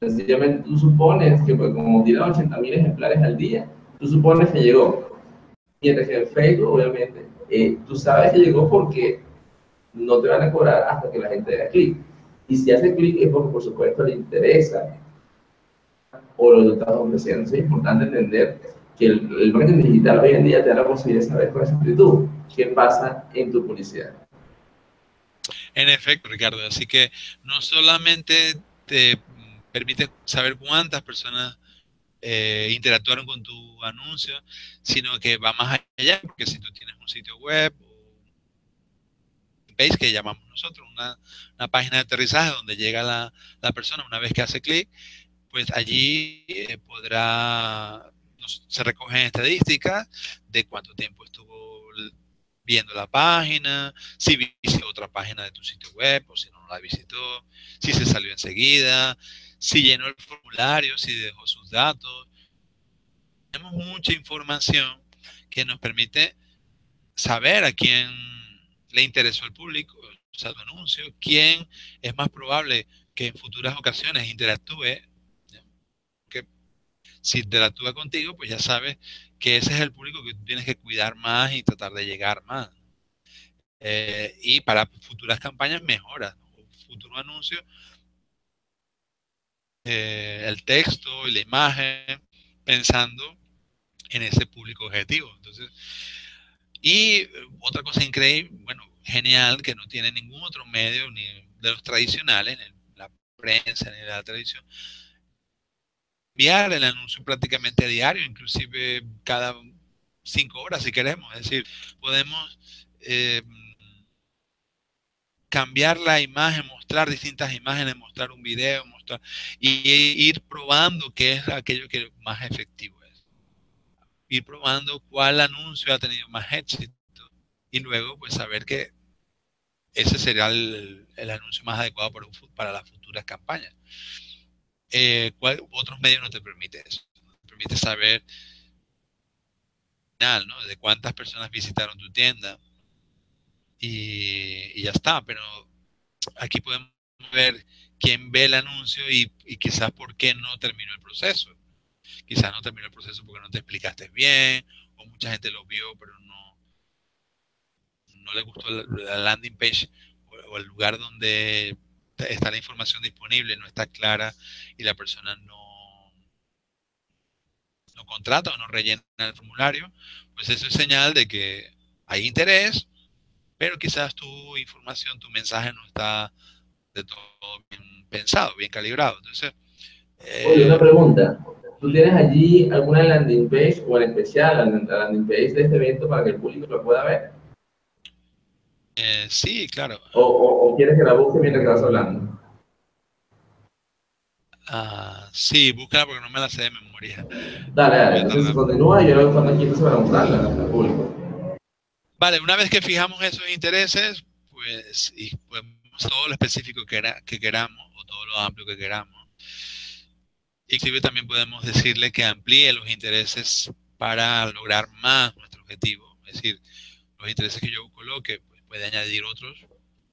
Sencillamente tú supones que pues, como tira 80 mil ejemplares al día, tú supones que llegó. Mientras que en Facebook, obviamente, eh, tú sabes que llegó porque no te van a cobrar hasta que la gente haga clic. Y si hace clic es porque, por supuesto, le interesa o lo estás ofreciendo. Es importante entender que el, el marketing digital hoy en día te da la posibilidad de saber con exactitud qué pasa en tu publicidad. En efecto, Ricardo. Así que no solamente te permite saber cuántas personas eh, interactuaron con tu anuncio, sino que va más allá, porque si tú tienes un sitio web page que llamamos nosotros, una, página de aterrizaje donde llega la, persona una vez que hace clic, pues allí eh, podrá, se recogen estadísticas de cuánto tiempo estuvo viendo la página, si visitó otra página de tu sitio web o si no, la visitó, si se salió enseguida, si llenó el formulario, si dejó sus datos. Tenemos mucha información que nos permite saber a quién le interesó el público, o sea, tu anuncio, quién es más probable que en futuras ocasiones interactúe. Que si interactúa contigo, pues ya sabes que ese es el público que tienes que cuidar más y tratar de llegar más. Eh, y para futuras campañas mejora, futuro anuncio, eh, el texto y la imagen, pensando en ese público objetivo. Entonces, y otra cosa increíble, bueno, genial, que no tiene ningún otro medio, ni de los tradicionales, ni la prensa, ni la televisión, enviar el anuncio prácticamente a diario, inclusive cada cinco horas si queremos. Es decir, podemos eh, cambiar la imagen, mostrar distintas imágenes, mostrar un video, mostrar y ir probando qué es aquello que más efectivo es. Ir probando cuál anuncio ha tenido más éxito y luego pues saber que ese será el, anuncio más adecuado para, para las futuras campañas. Eh, otros medios no te permiten eso. te permite saber ¿no? de cuántas personas visitaron tu tienda, y, ya está. Pero aquí podemos ver quién ve el anuncio y, quizás por qué no terminó el proceso. Quizás no terminó el proceso porque no te explicaste bien, o mucha gente lo vio, pero no, no le gustó la, landing page o, el lugar donde está la información disponible, no está clara y la persona no, no contrata o no rellena el formulario, pues eso es señal de que hay interés, pero quizás tu información, tu mensaje no está todo bien pensado, bien calibrado. Entonces, Oye, una eh, pregunta. ¿Tú tienes allí alguna landing page o en especial la landing page de este evento para que el público lo pueda ver? Eh, sí, claro. O, quieres que la busque mientras que vas hablando? Ah, sí, búscala porque no me la sé de memoria. Dale, dale. Entonces continúa y yo luego cuando aquí se va a mostrarla al público. Vale, una vez que fijamos esos intereses, pues, y podemos todo lo específico que, que queramos o todo lo amplio que queramos. Inclusive también podemos decirle que amplíe los intereses para lograr más nuestro objetivo. Es decir, los intereses que yo coloque, pues puede añadir otros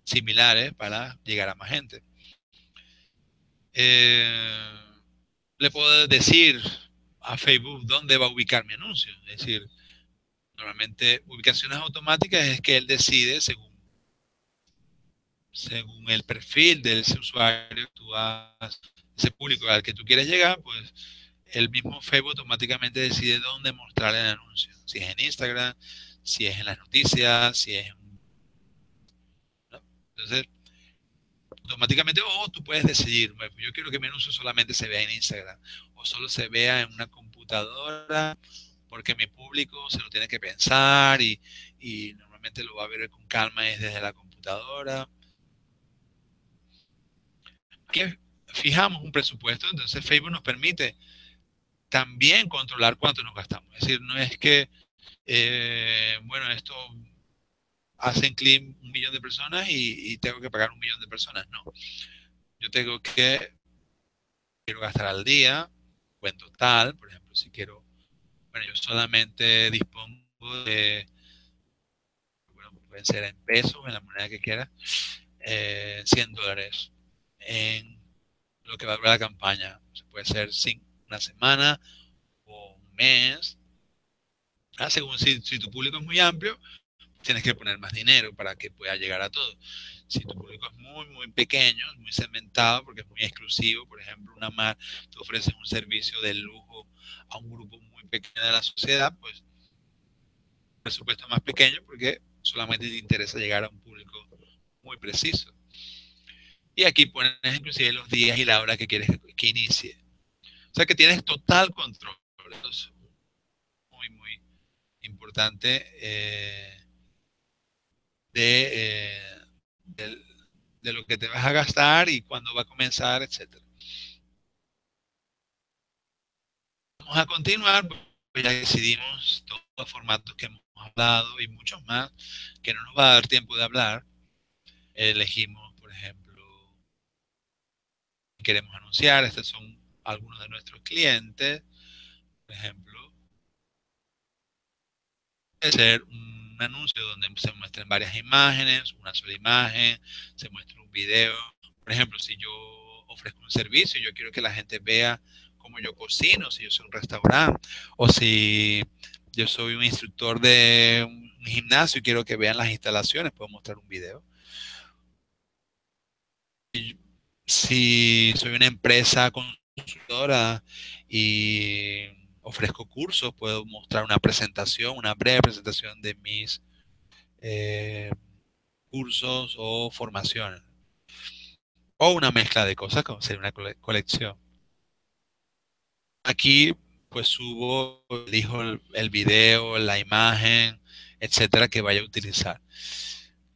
similares para llegar a más gente. Eh, le puedo decir a Facebook dónde va a ubicar mi anuncio. Es decir, Normalmente ubicaciones automáticas es que él decide según, según el perfil de ese usuario, tú ese público al que tú quieres llegar, pues el mismo Facebook automáticamente decide dónde mostrar el anuncio. Si es en Instagram, si es en las noticias, si es en... Entonces, automáticamente, o tú puedes decidir, yo quiero que mi anuncio solamente se vea en Instagram, o solo se vea en una computadora, porque mi público se lo tiene que pensar y, normalmente lo va a ver con calma desde la computadora. Aquí fijamos un presupuesto, entonces Facebook nos permite también controlar cuánto nos gastamos. Es decir, no es que, eh, bueno, esto hacen clic un millón de personas y, tengo que pagar un millón de personas. No. Yo tengo que, quiero gastar al día o en total, por ejemplo, si quiero bueno, yo solamente dispongo de, bueno, pueden ser en pesos, en la moneda que quiera, 100 eh, dólares en lo que va a durar la campaña. Se puede ser una semana o un mes. Ah, según si, si tu público es muy amplio, tienes que poner más dinero para que pueda llegar a todo. Si tu público es muy, muy pequeño, muy segmentado, porque es muy exclusivo, por ejemplo, una mar, tú ofreces un servicio de lujo a un grupo muy pequeño de la sociedad, pues presupuesto más pequeño porque solamente te interesa llegar a un público muy preciso. Y aquí pones inclusive los días y la hora que quieres que inicie. O sea que tienes total control. Eso es muy, muy importante eh, de, eh, de, de, lo que te vas a gastar y cuándo va a comenzar, etcétera. Vamos a continuar, pues ya decidimos todos los formatos que hemos hablado y muchos más que no nos va a dar tiempo de hablar. Elegimos, queremos anunciar, estos son algunos de nuestros clientes, por ejemplo, ser un anuncio donde se muestren varias imágenes, una sola imagen, se muestra un video. Por ejemplo, si yo ofrezco un servicio, yo quiero que la gente vea como yo cocino, si yo soy un restaurante, o si yo soy un instructor de un gimnasio y quiero que vean las instalaciones, puedo mostrar un video. Si soy una empresa consultora y ofrezco cursos, puedo mostrar una presentación, una breve presentación de mis eh, cursos o formaciones. O una mezcla de cosas, como sería una colección. Aquí pues subo, elijo el, video, la imagen, etcétera, que vaya a utilizar.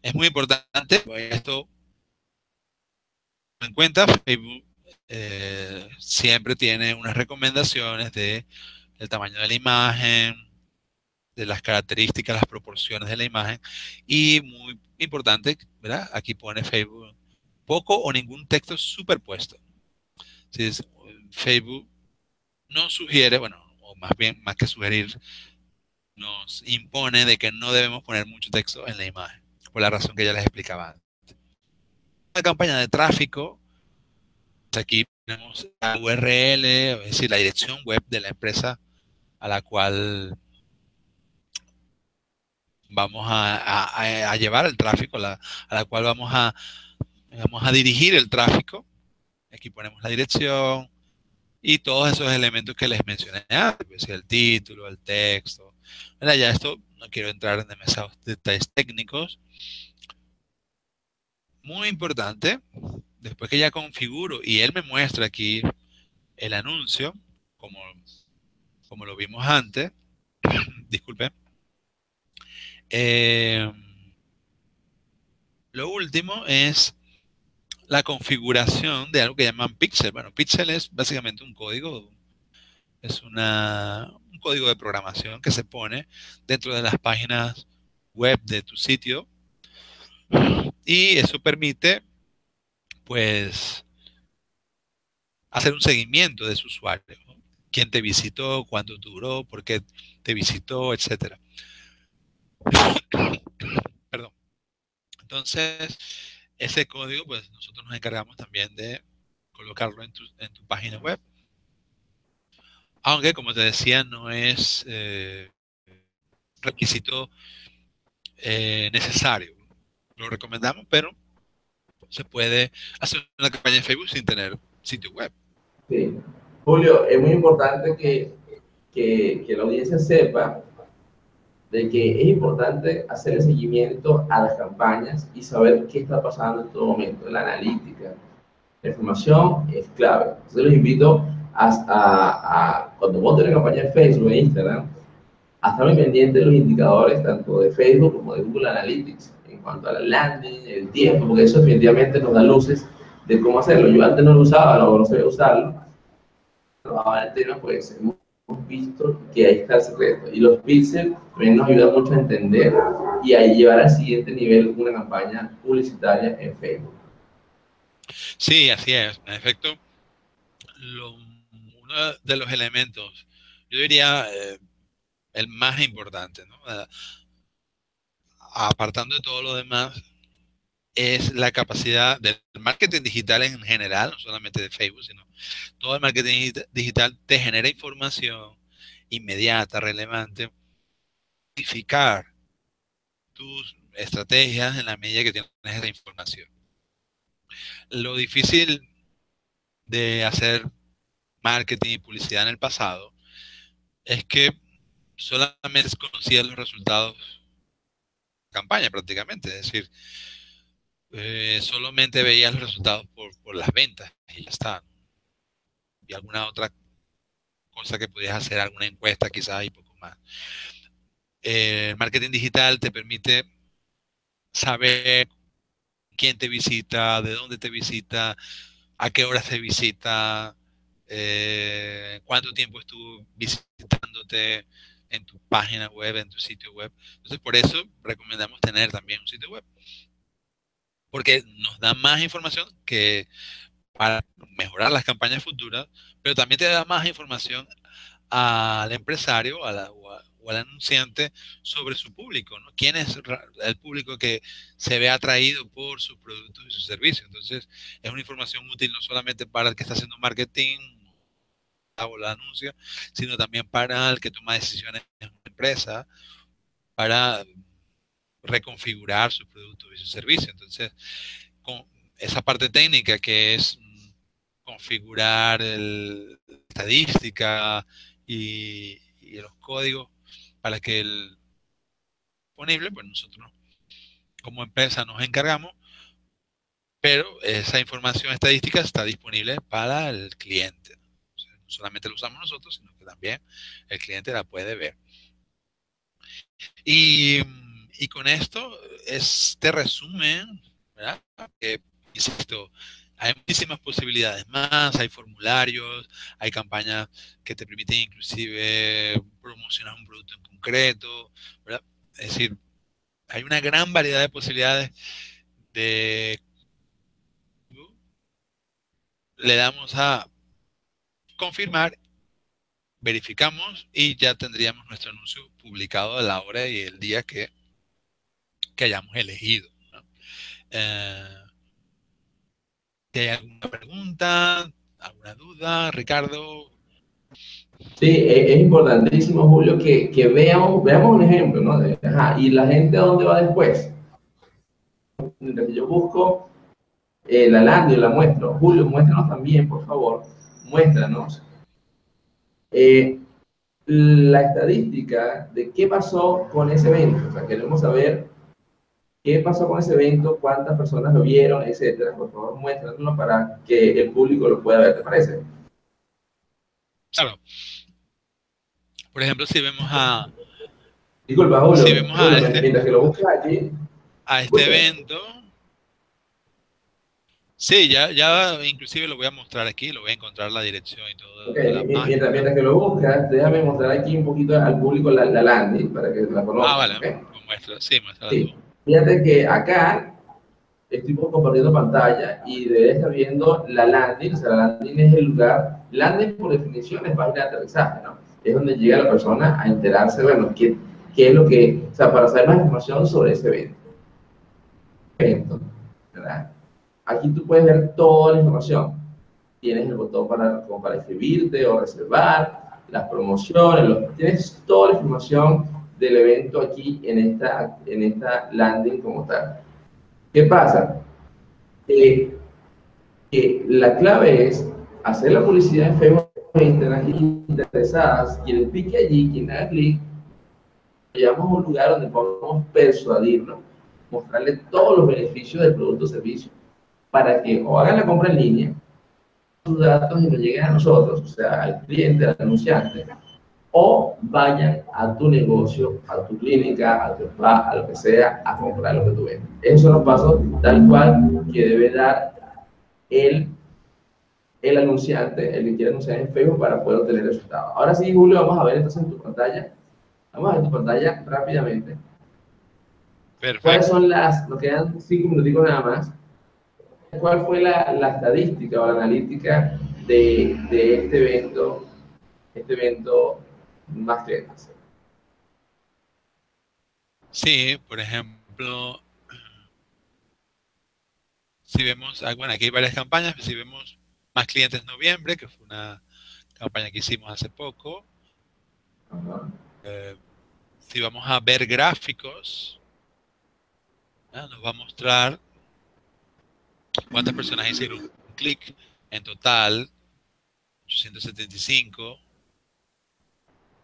es muy importante esto en cuenta. Facebook eh, siempre tiene unas recomendaciones de el tamaño de la imagen, de las características, las proporciones de la imagen y muy importante, ¿verdad? Aquí pone Facebook poco o ningún texto superpuesto. Facebook no sugiere, bueno, o más bien, más que sugerir, nos impone de que no debemos poner mucho texto en la imagen, por la razón que ya les explicaba antes. Una campaña de tráfico, aquí tenemos la URL, es decir, la dirección web de la empresa a la cual vamos a, llevar el tráfico, a la cual vamos a, vamos a dirigir el tráfico. Aquí ponemos la dirección y todos esos elementos que les mencioné antes, el título, el texto. ya esto no quiero entrar en demasiados detalles técnicos. Muy importante, después que ya configuro y él me muestra aquí el anuncio, como, como lo vimos antes, *coughs* disculpe. Eh, lo último es la configuración de algo que llaman pixel. Bueno, pixel es básicamente un código, es una, un código de programación que se pone dentro de las páginas web de tu sitio y eso permite, pues, hacer un seguimiento de su usuario. Quién te visitó, cuánto duró, por qué te visitó, etcétera. *coughs* Perdón. Entonces, ese código, pues nosotros nos encargamos también de colocarlo en tu, página web. Aunque, como te decía, no es eh, requisito eh, necesario. Lo recomendamos, pero se puede hacer una campaña en Facebook sin tener sitio web. Sí. Julio, es muy importante que, que la audiencia sepa de que es importante hacer el seguimiento a las campañas y saber qué está pasando en todo momento, la analítica. La información es clave. Entonces los invito a, a, cuando monten una campaña en Facebook e Instagram, a estar muy pendiente de los indicadores tanto de Facebook como de Google Analytics en cuanto a la landing, el tiempo, porque eso definitivamente nos da luces de cómo hacerlo. Yo antes no lo usaba, no, no sabía usarlo. El tema, pues visto que ahí está el secreto. Y los píxeles también nos ayudan mucho a entender y a llevar al siguiente nivel una campaña publicitaria en Facebook. Sí, así es. En efecto, uno de los elementos, yo diría eh, el más importante, ¿no? Apartando de todo lo demás, es la capacidad del marketing digital en general, no solamente de Facebook, sino todo el marketing digital te genera información inmediata, relevante, modificar tus estrategias en la medida que tienes esa información. Lo difícil de hacer marketing y publicidad en el pasado es que solamente conocías los resultados campaña prácticamente, es decir, eh, solamente veías los resultados por, las ventas y ya está. Y alguna otra cosa que pudieras hacer, alguna encuesta quizás y poco más. el marketing digital te permite saber quién te visita, de dónde te visita, a qué hora te visita, eh, cuánto tiempo estuvo visitándote en tu página web, en tu sitio web. Entonces, por eso recomendamos tener también un sitio web porque nos da más información que para mejorar las campañas futuras, pero también te da más información al empresario o, al anunciante sobre su público, ¿no? ¿Quién es el público que se ve atraído por sus productos y sus servicios? Entonces, es una información útil no solamente para el que está haciendo marketing o el anuncio, sino también para el que toma decisiones en una empresa, para reconfigurar sus productos y sus servicios. Entonces, con esa parte técnica que es configurar el, estadística y, los códigos para que el disponible, pues nosotros como empresa nos encargamos, pero esa información estadística está disponible para el cliente. Solamente lo usamos nosotros, sino que también el cliente la puede ver. Y y con esto, este resumen, ¿verdad? Que, insisto, hay muchísimas posibilidades más, hay formularios, hay campañas que te permiten inclusive promocionar un producto en concreto, ¿verdad? Es decir, hay una gran variedad de posibilidades de... Le damos a confirmar, verificamos y ya tendríamos nuestro anuncio publicado a la hora y el día que, que hayamos elegido. Eh, si hay alguna pregunta, alguna duda, Ricardo. Sí, es, importantísimo, Julio, que, que, veamos, veamos un ejemplo, ¿no? ¿y la gente a dónde va después? Mientras yo busco eh, la landing, la muestro. Julio, muéstranos también, por favor, muéstranos eh, la estadística de qué pasó con ese evento. O sea, queremos saber qué pasó con ese evento, cuántas personas lo vieron, etcétera. Por favor, muéstranos para que el público lo pueda ver, ¿te parece? Claro. Por ejemplo, si vemos a. Disculpa, Julio. Si vemos a este, mientras que lo buscas aquí. A este evento. Sí, ya, ya inclusive lo voy a mostrar aquí, lo voy a encontrar la dirección y todo. Okay. Mientras, mientras, que lo buscas, déjame mostrar aquí un poquito al público la, la landing para que la conozcan. Ah, vale, ¿okay? muestra, sí, muestra sí. Fíjate que acá estoy compartiendo pantalla y debe estar viendo la landing, o sea, la landing es el lugar, landing por definición es página de aterrizaje, ¿no? Es donde llega la persona a enterarse, bueno, qué, qué es lo que, o sea, para saber más información sobre ese evento. Evento, ¿verdad? Aquí tú puedes ver toda la información. Tienes el botón para, como para escribirte o reservar, las promociones, tienes toda la información del evento aquí en esta, en esta landing como tal. ¿Qué pasa? Eh, que la clave es hacer la publicidad en Facebook e Instagram interesadas, quien pique allí, quien haga clic, llevamos a un lugar donde podamos persuadirnos, mostrarle todos los beneficios del producto o servicio, para que o hagan la compra en línea, sus datos y nos lleguen a nosotros, o sea, al cliente, al anunciante, o vayan a tu negocio, a tu clínica, a tu spa, a lo que sea, a comprar lo que tú vendes. Esos son los pasos tal cual que debe dar el, el anunciante, el que quiere anunciar en Facebook para poder obtener resultados. Ahora sí, Julio, vamos a ver entonces en tu pantalla. Vamos a ver tu pantalla rápidamente. Perfecto. ¿Cuáles son las, nos quedan cinco minuticos nada más, cuál fue la, la estadística o la analítica de, de este evento, este evento más clientes. Sí, por ejemplo, si vemos, ah, bueno, aquí hay varias campañas, si vemos más clientes en noviembre, que fue una campaña que hicimos hace poco. Eh, si vamos a ver gráficos, nos va a mostrar cuántas personas hicieron un clic en total, 875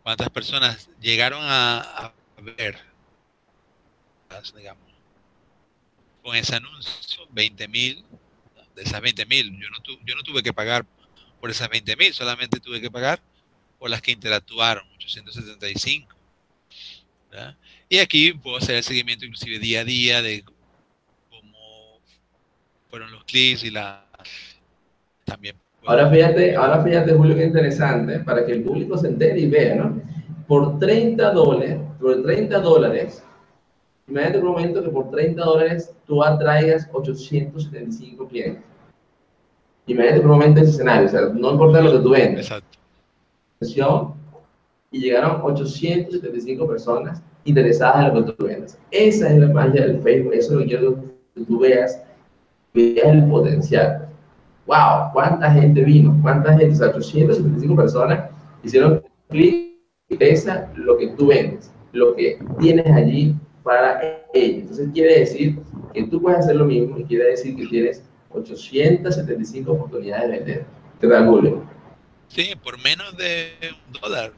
cuántas personas llegaron a, ver, digamos, con ese anuncio, 20 mil, de esas 20 mil, yo, no yo no tuve que pagar por esas 20 mil, solamente tuve que pagar por las que interactuaron, 875. Y aquí puedo hacer el seguimiento inclusive día a día de fueron los clics y la también Ahora fíjate, ahora fíjate, Julio, qué interesante, para que el público se entere y vea, ¿no? Por 30 dólares, por 30 dólares, imagínate un momento que por 30 dólares tú atraigas 875 clientes. Imagínate un momento ese escenario, o sea, no importa lo que tú vendes. Exacto. Y llegaron 875 personas interesadas en lo que tú vendes. Esa es la magia del Facebook, eso es lo que quiero que tú veas, veas el potencial wow, cuánta gente vino, cuánta gente, o sea, 875 personas hicieron clic y pesa lo que tú vendes, lo que tienes allí para ellos. Entonces quiere decir que tú puedes hacer lo mismo y quiere decir que tienes 875 oportunidades de vender. ¿Qué tal, Julio? Sí, por menos de un dólar.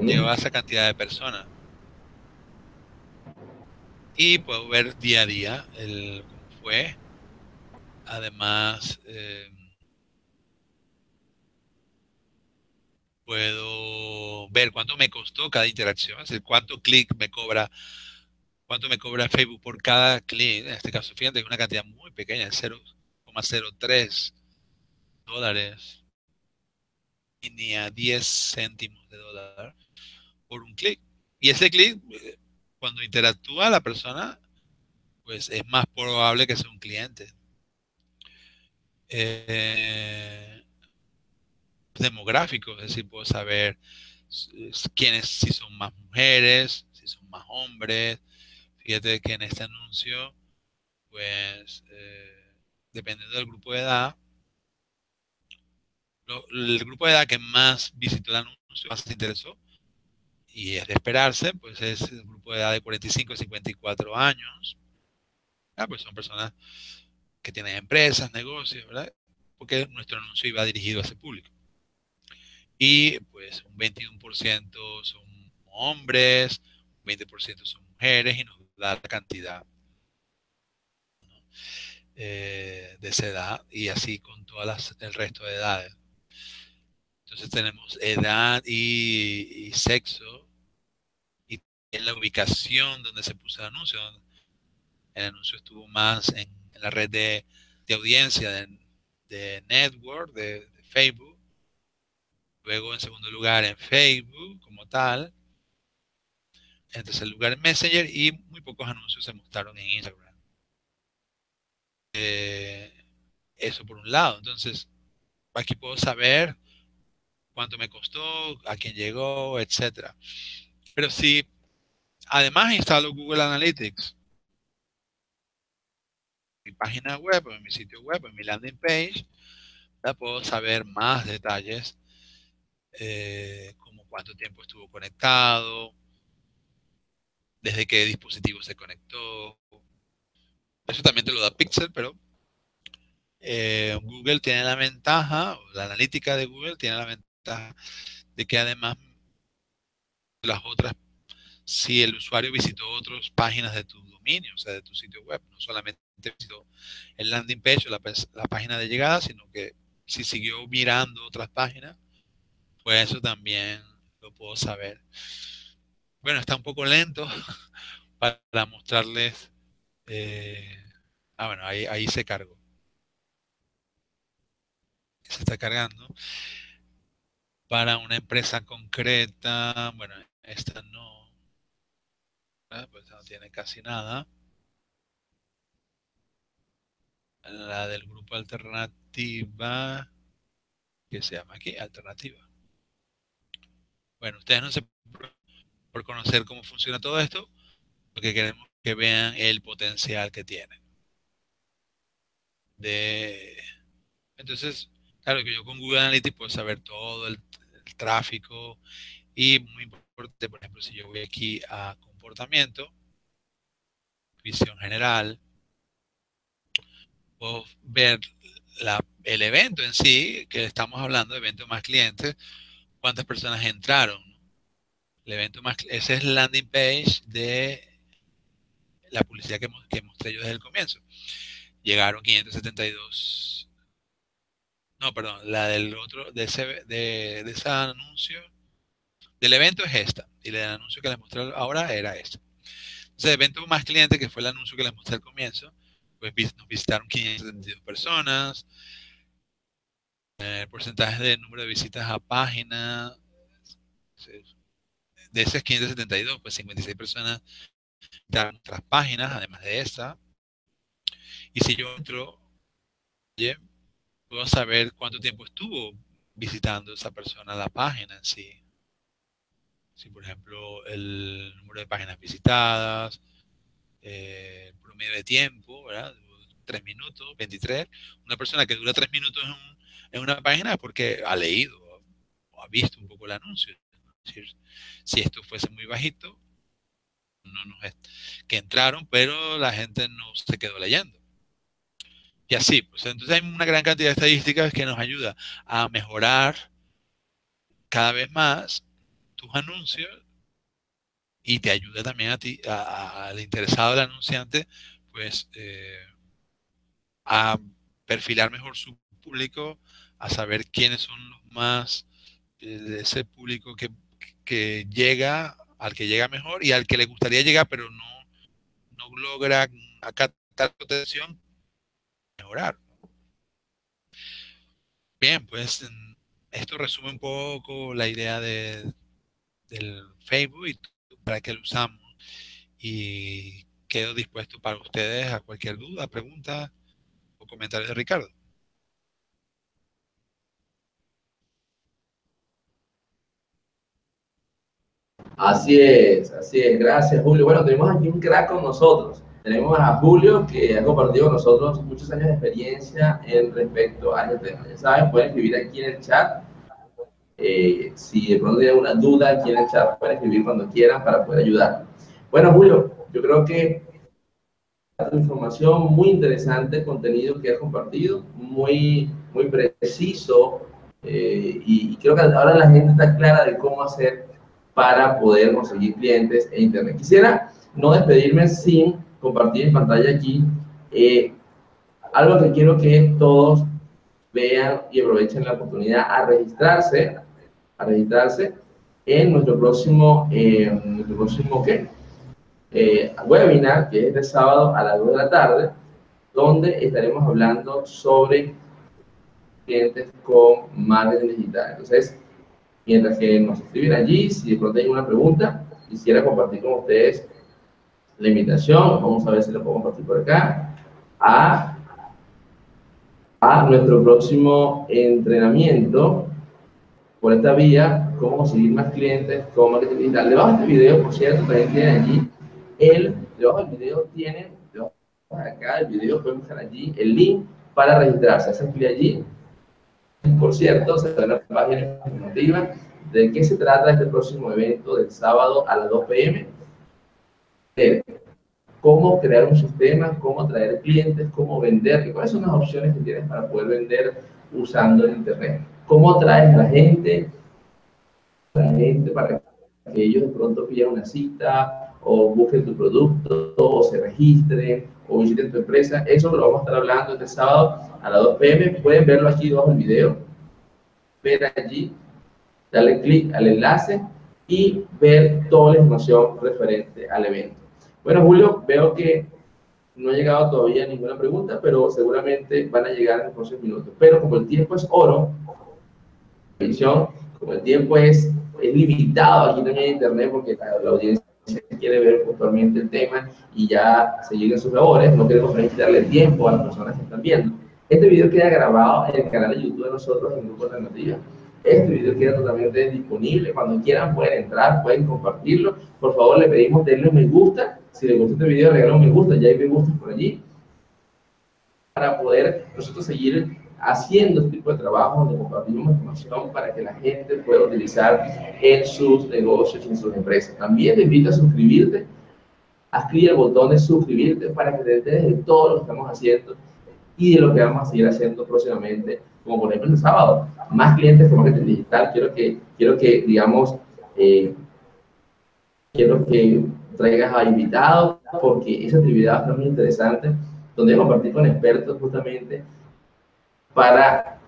Lleva esa cantidad de personas. Y puedo ver día a día el, fue Además, eh, puedo ver cuánto me costó cada interacción, es decir, cuánto clic me cobra, cuánto me cobra Facebook por cada clic. En este caso, fíjate, una cantidad muy pequeña, 0,03 dólares, ni a 10 céntimos de dólar por un clic. Y ese clic, eh, cuando interactúa la persona, pues es más probable que sea un cliente. Eh, demográfico, es decir, puedo saber quiénes, si son más mujeres, si son más hombres. Fíjate que en este anuncio, pues, eh, dependiendo del grupo de edad, el grupo de edad que más visitó el anuncio, más se interesó, y es de esperarse, pues es el grupo de edad de 45 a 54 años. Ah, pues son personas que tienen empresas, negocios, ¿verdad? Porque nuestro anuncio iba dirigido a ese público. Y pues un 21% son hombres, un 20% son mujeres y nos da la cantidad eh, de esa edad y así con todas el resto de edades. Entonces tenemos edad y, sexo y en la ubicación donde se puso el anuncio. El anuncio estuvo más en, la red de, audiencia de, network, de, Facebook. Luego en segundo lugar en Facebook como tal. En tercer lugar en Messenger y muy pocos anuncios se mostraron en Instagram. Eh, eso por un lado. Entonces, aquí puedo saber cuánto me costó, a quién llegó, etcétera. Pero si además instalo Google Analytics, mi página web, en mi sitio web, en mi landing page, ya puedo saber más detalles, eh, como cuánto tiempo estuvo conectado, desde qué dispositivo se conectó. Eso también te lo da Pixel, pero eh, Google tiene la ventaja, la analítica de Google tiene la ventaja de que además las otras, si el usuario visitó otras páginas de tu dominio, o sea, de tu sitio web, no solamente el landing page o la, la página de llegada, sino que si siguió mirando otras páginas, pues eso también lo puedo saber. Bueno, está un poco lento *laughs* para mostrarles. Eh, ah, bueno, ahí, ahí se cargó. Se está cargando para una empresa concreta, bueno, esta no, pues no tiene casi nada. La del grupo alternativa, que se llama aquí, alternativa. Bueno, ustedes no se por conocer cómo funciona todo esto, porque queremos que vean el potencial que tiene. De, entonces, claro que yo con Google Analytics puedo saber todo el tráfico y muy importante, por ejemplo, si yo voy aquí a comportamiento, visión general, ver el evento en sí, que estamos hablando de evento más clientes, cuántas personas entraron. El evento más, ese es el landing page de la publicidad que, que mostré yo desde el comienzo. Llegaron 572 no, perdón, la del otro, de ese, de, ese anuncio, del evento es esta. Y el anuncio que les mostré ahora era este. Entonces, el evento más cliente, que fue el anuncio que les mostré al comienzo, pues nos visitaron 572 personas. El porcentaje de número de visitas a página, de esas 572, pues 56 personas visitaron otras páginas, además de esta. Y si yo entro, puedo saber cuánto tiempo estuvo visitando esa persona la página en sí. Si, por ejemplo, el número de páginas visitadas, eh, el promedio de tiempo, ¿verdad? 3 minutos, 23. Una persona que dura 3 minutos en, una página es porque ha leído o ha visto un poco el anuncio. si esto fuese muy bajito, no nos que entraron, pero la gente no se quedó leyendo. Y así, pues entonces hay una gran cantidad de estadísticas que nos ayuda a mejorar cada vez más tus anuncios y te ayuda también a ti, al interesado del anunciante, pues eh, a perfilar mejor su público, a saber quiénes son los más ese público que, que, llega, al que llega mejor y al que le gustaría llegar, pero no, no logra acatar su atención, mejorar. Bien, pues esto resume un poco la idea de, del Facebook y para qué lo usamos. Y quedo dispuesto para ustedes a cualquier duda, pregunta o comentario de Ricardo. Así es, así es. Gracias, Julio. Bueno, tenemos aquí un crack con nosotros. Tenemos a Julio, que ha compartido con nosotros muchos años de experiencia en respecto a este tema. Ya saben, pueden escribir aquí en el chat. Eh, si de pronto tienen una duda aquí en el chat, pueden escribir cuando quieran para poder ayudar. Bueno, Julio, yo creo que información muy interesante, contenido que has compartido, muy, muy preciso, eh, y creo que ahora la gente está clara de cómo hacer para poder conseguir clientes en Internet. Quisiera no despedirme sin compartir en pantalla aquí eh, algo que quiero que todos vean y aprovechen la oportunidad a registrarse, a registrarse en nuestro próximo, eh, nuestro próximo ¿qué? Eh, webinar, que es este sábado a las 2 de la tarde, donde estaremos hablando sobre clientes con marketing digital. Entonces, mientras que nos escriben allí, si de pronto hay una pregunta, quisiera compartir con ustedes la invitación, vamos a ver si lo puedo compartir por acá, a, a nuestro próximo entrenamiento por esta vía, cómo conseguir más clientes con marketing digital. Debajo de este video, por cierto, también tienen allí el, debajo del video tienen, debajo acá del video pueden buscar allí el link para registrarse. Se clic allí por cierto, se da una página informativa de qué se trata este próximo evento del sábado a las 2 pm. cómo crear un sistema, cómo atraer clientes, cómo vender, cuáles son las opciones que tienes para poder vender usando el Internet. Cómo atraes a la gente, a la gente para que ellos de pronto pillen una cita o busquen tu producto o se registren o visiten tu empresa. Eso lo vamos a estar hablando este sábado a las 2 pm. Pueden verlo aquí debajo del video. Ver allí, darle clic al enlace y ver toda la información referente al evento. Bueno, Julio, veo que no ha llegado todavía ninguna pregunta, pero seguramente van a llegar en los próximos minutos. Pero como el tiempo es oro, como el tiempo es, es limitado aquí también en Internet, porque la audiencia quiere ver puntualmente el tema y ya se lleguen sus labores, no queremos darle tiempo a las personas que están viendo. Este video queda grabado en el canal de YouTube de nosotros en Grupo Alternativa. Este video queda totalmente disponible. Cuando quieran pueden entrar, pueden compartirlo. Por favor, le pedimos denle un me gusta. Si les gusta este video, regalen un me gusta. Ya hay me gusta por allí. Para poder nosotros seguir haciendo este tipo de trabajo donde compartimos información para que la gente pueda utilizar en sus negocios en sus empresas. También te invito a suscribirte, clic el botón de suscribirte para que te enteres de todo lo que estamos haciendo y de lo que vamos a seguir haciendo próximamente, como por ejemplo el sábado, más clientes con marketing digital. Quiero que, quiero que digamos, eh, quiero que traigas a invitados porque esa actividad estar muy interesante, donde compartir con expertos justamente para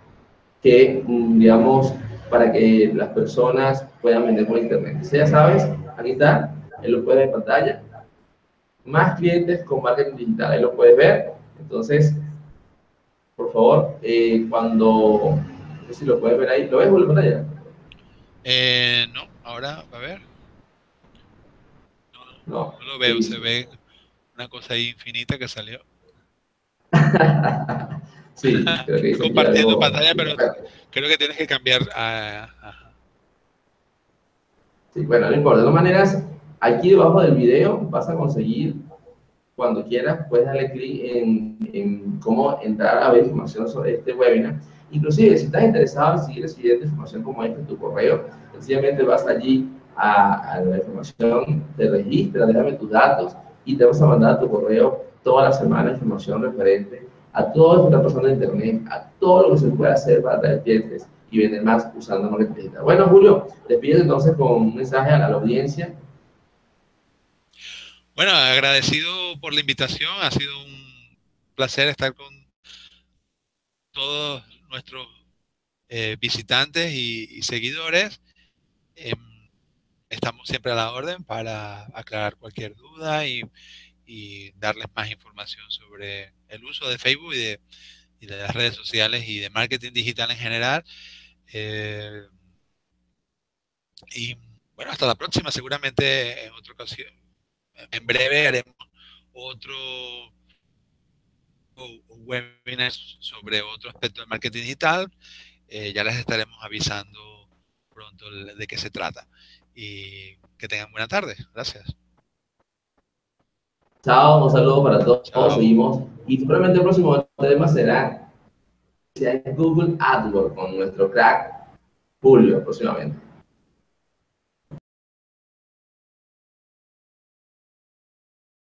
que, mm, digamos, para que las personas puedan vender por internet. Si ya sabes, aquí está, él lo puede ver en pantalla. Más clientes con marketing digital, ahí lo puedes ver. Entonces, por favor, eh, cuando, no sé si lo puedes ver ahí, ¿lo ves en pantalla? Eh, no, ahora, a ver. No, no, lo veo, se ve una cosa ahí infinita que salió. *laughs* Sí, *laughs* creo que Compartiendo pantalla, pero creo que tienes que cambiar a... Sí, bueno, no importa. De todas maneras, aquí debajo del video vas a conseguir, cuando quieras, puedes darle clic en, en, cómo entrar a ver información sobre este webinar. Inclusive, si estás interesado en seguir recibiendo información como esta en tu correo, sencillamente vas allí a, a la información, te registras, déjame tus datos y te vas a mandar a tu correo toda la semana información referente a todas las personas de Internet, a todo lo que se puede hacer para traer clientes y vender más usando marketing digital. Bueno, Julio, te pido entonces con un mensaje a la, audiencia. Bueno, agradecido por la invitación, ha sido un placer estar con todos nuestros eh, visitantes y, seguidores. Em, estamos siempre a la orden para aclarar cualquier duda y, darles más información sobre el uso de Facebook y de, las redes sociales y de marketing digital en general. Eh, y bueno, hasta la próxima, seguramente en otra ocasión. En breve haremos otro webinar sobre otro aspecto del marketing digital. Eh, ya les estaremos avisando pronto de qué se trata. Y que tengan buena tarde. Gracias. Chao, un saludo para todos. Seguimos. Y seguramente el próximo tema será Google AdWords con nuestro crack Julio próximamente.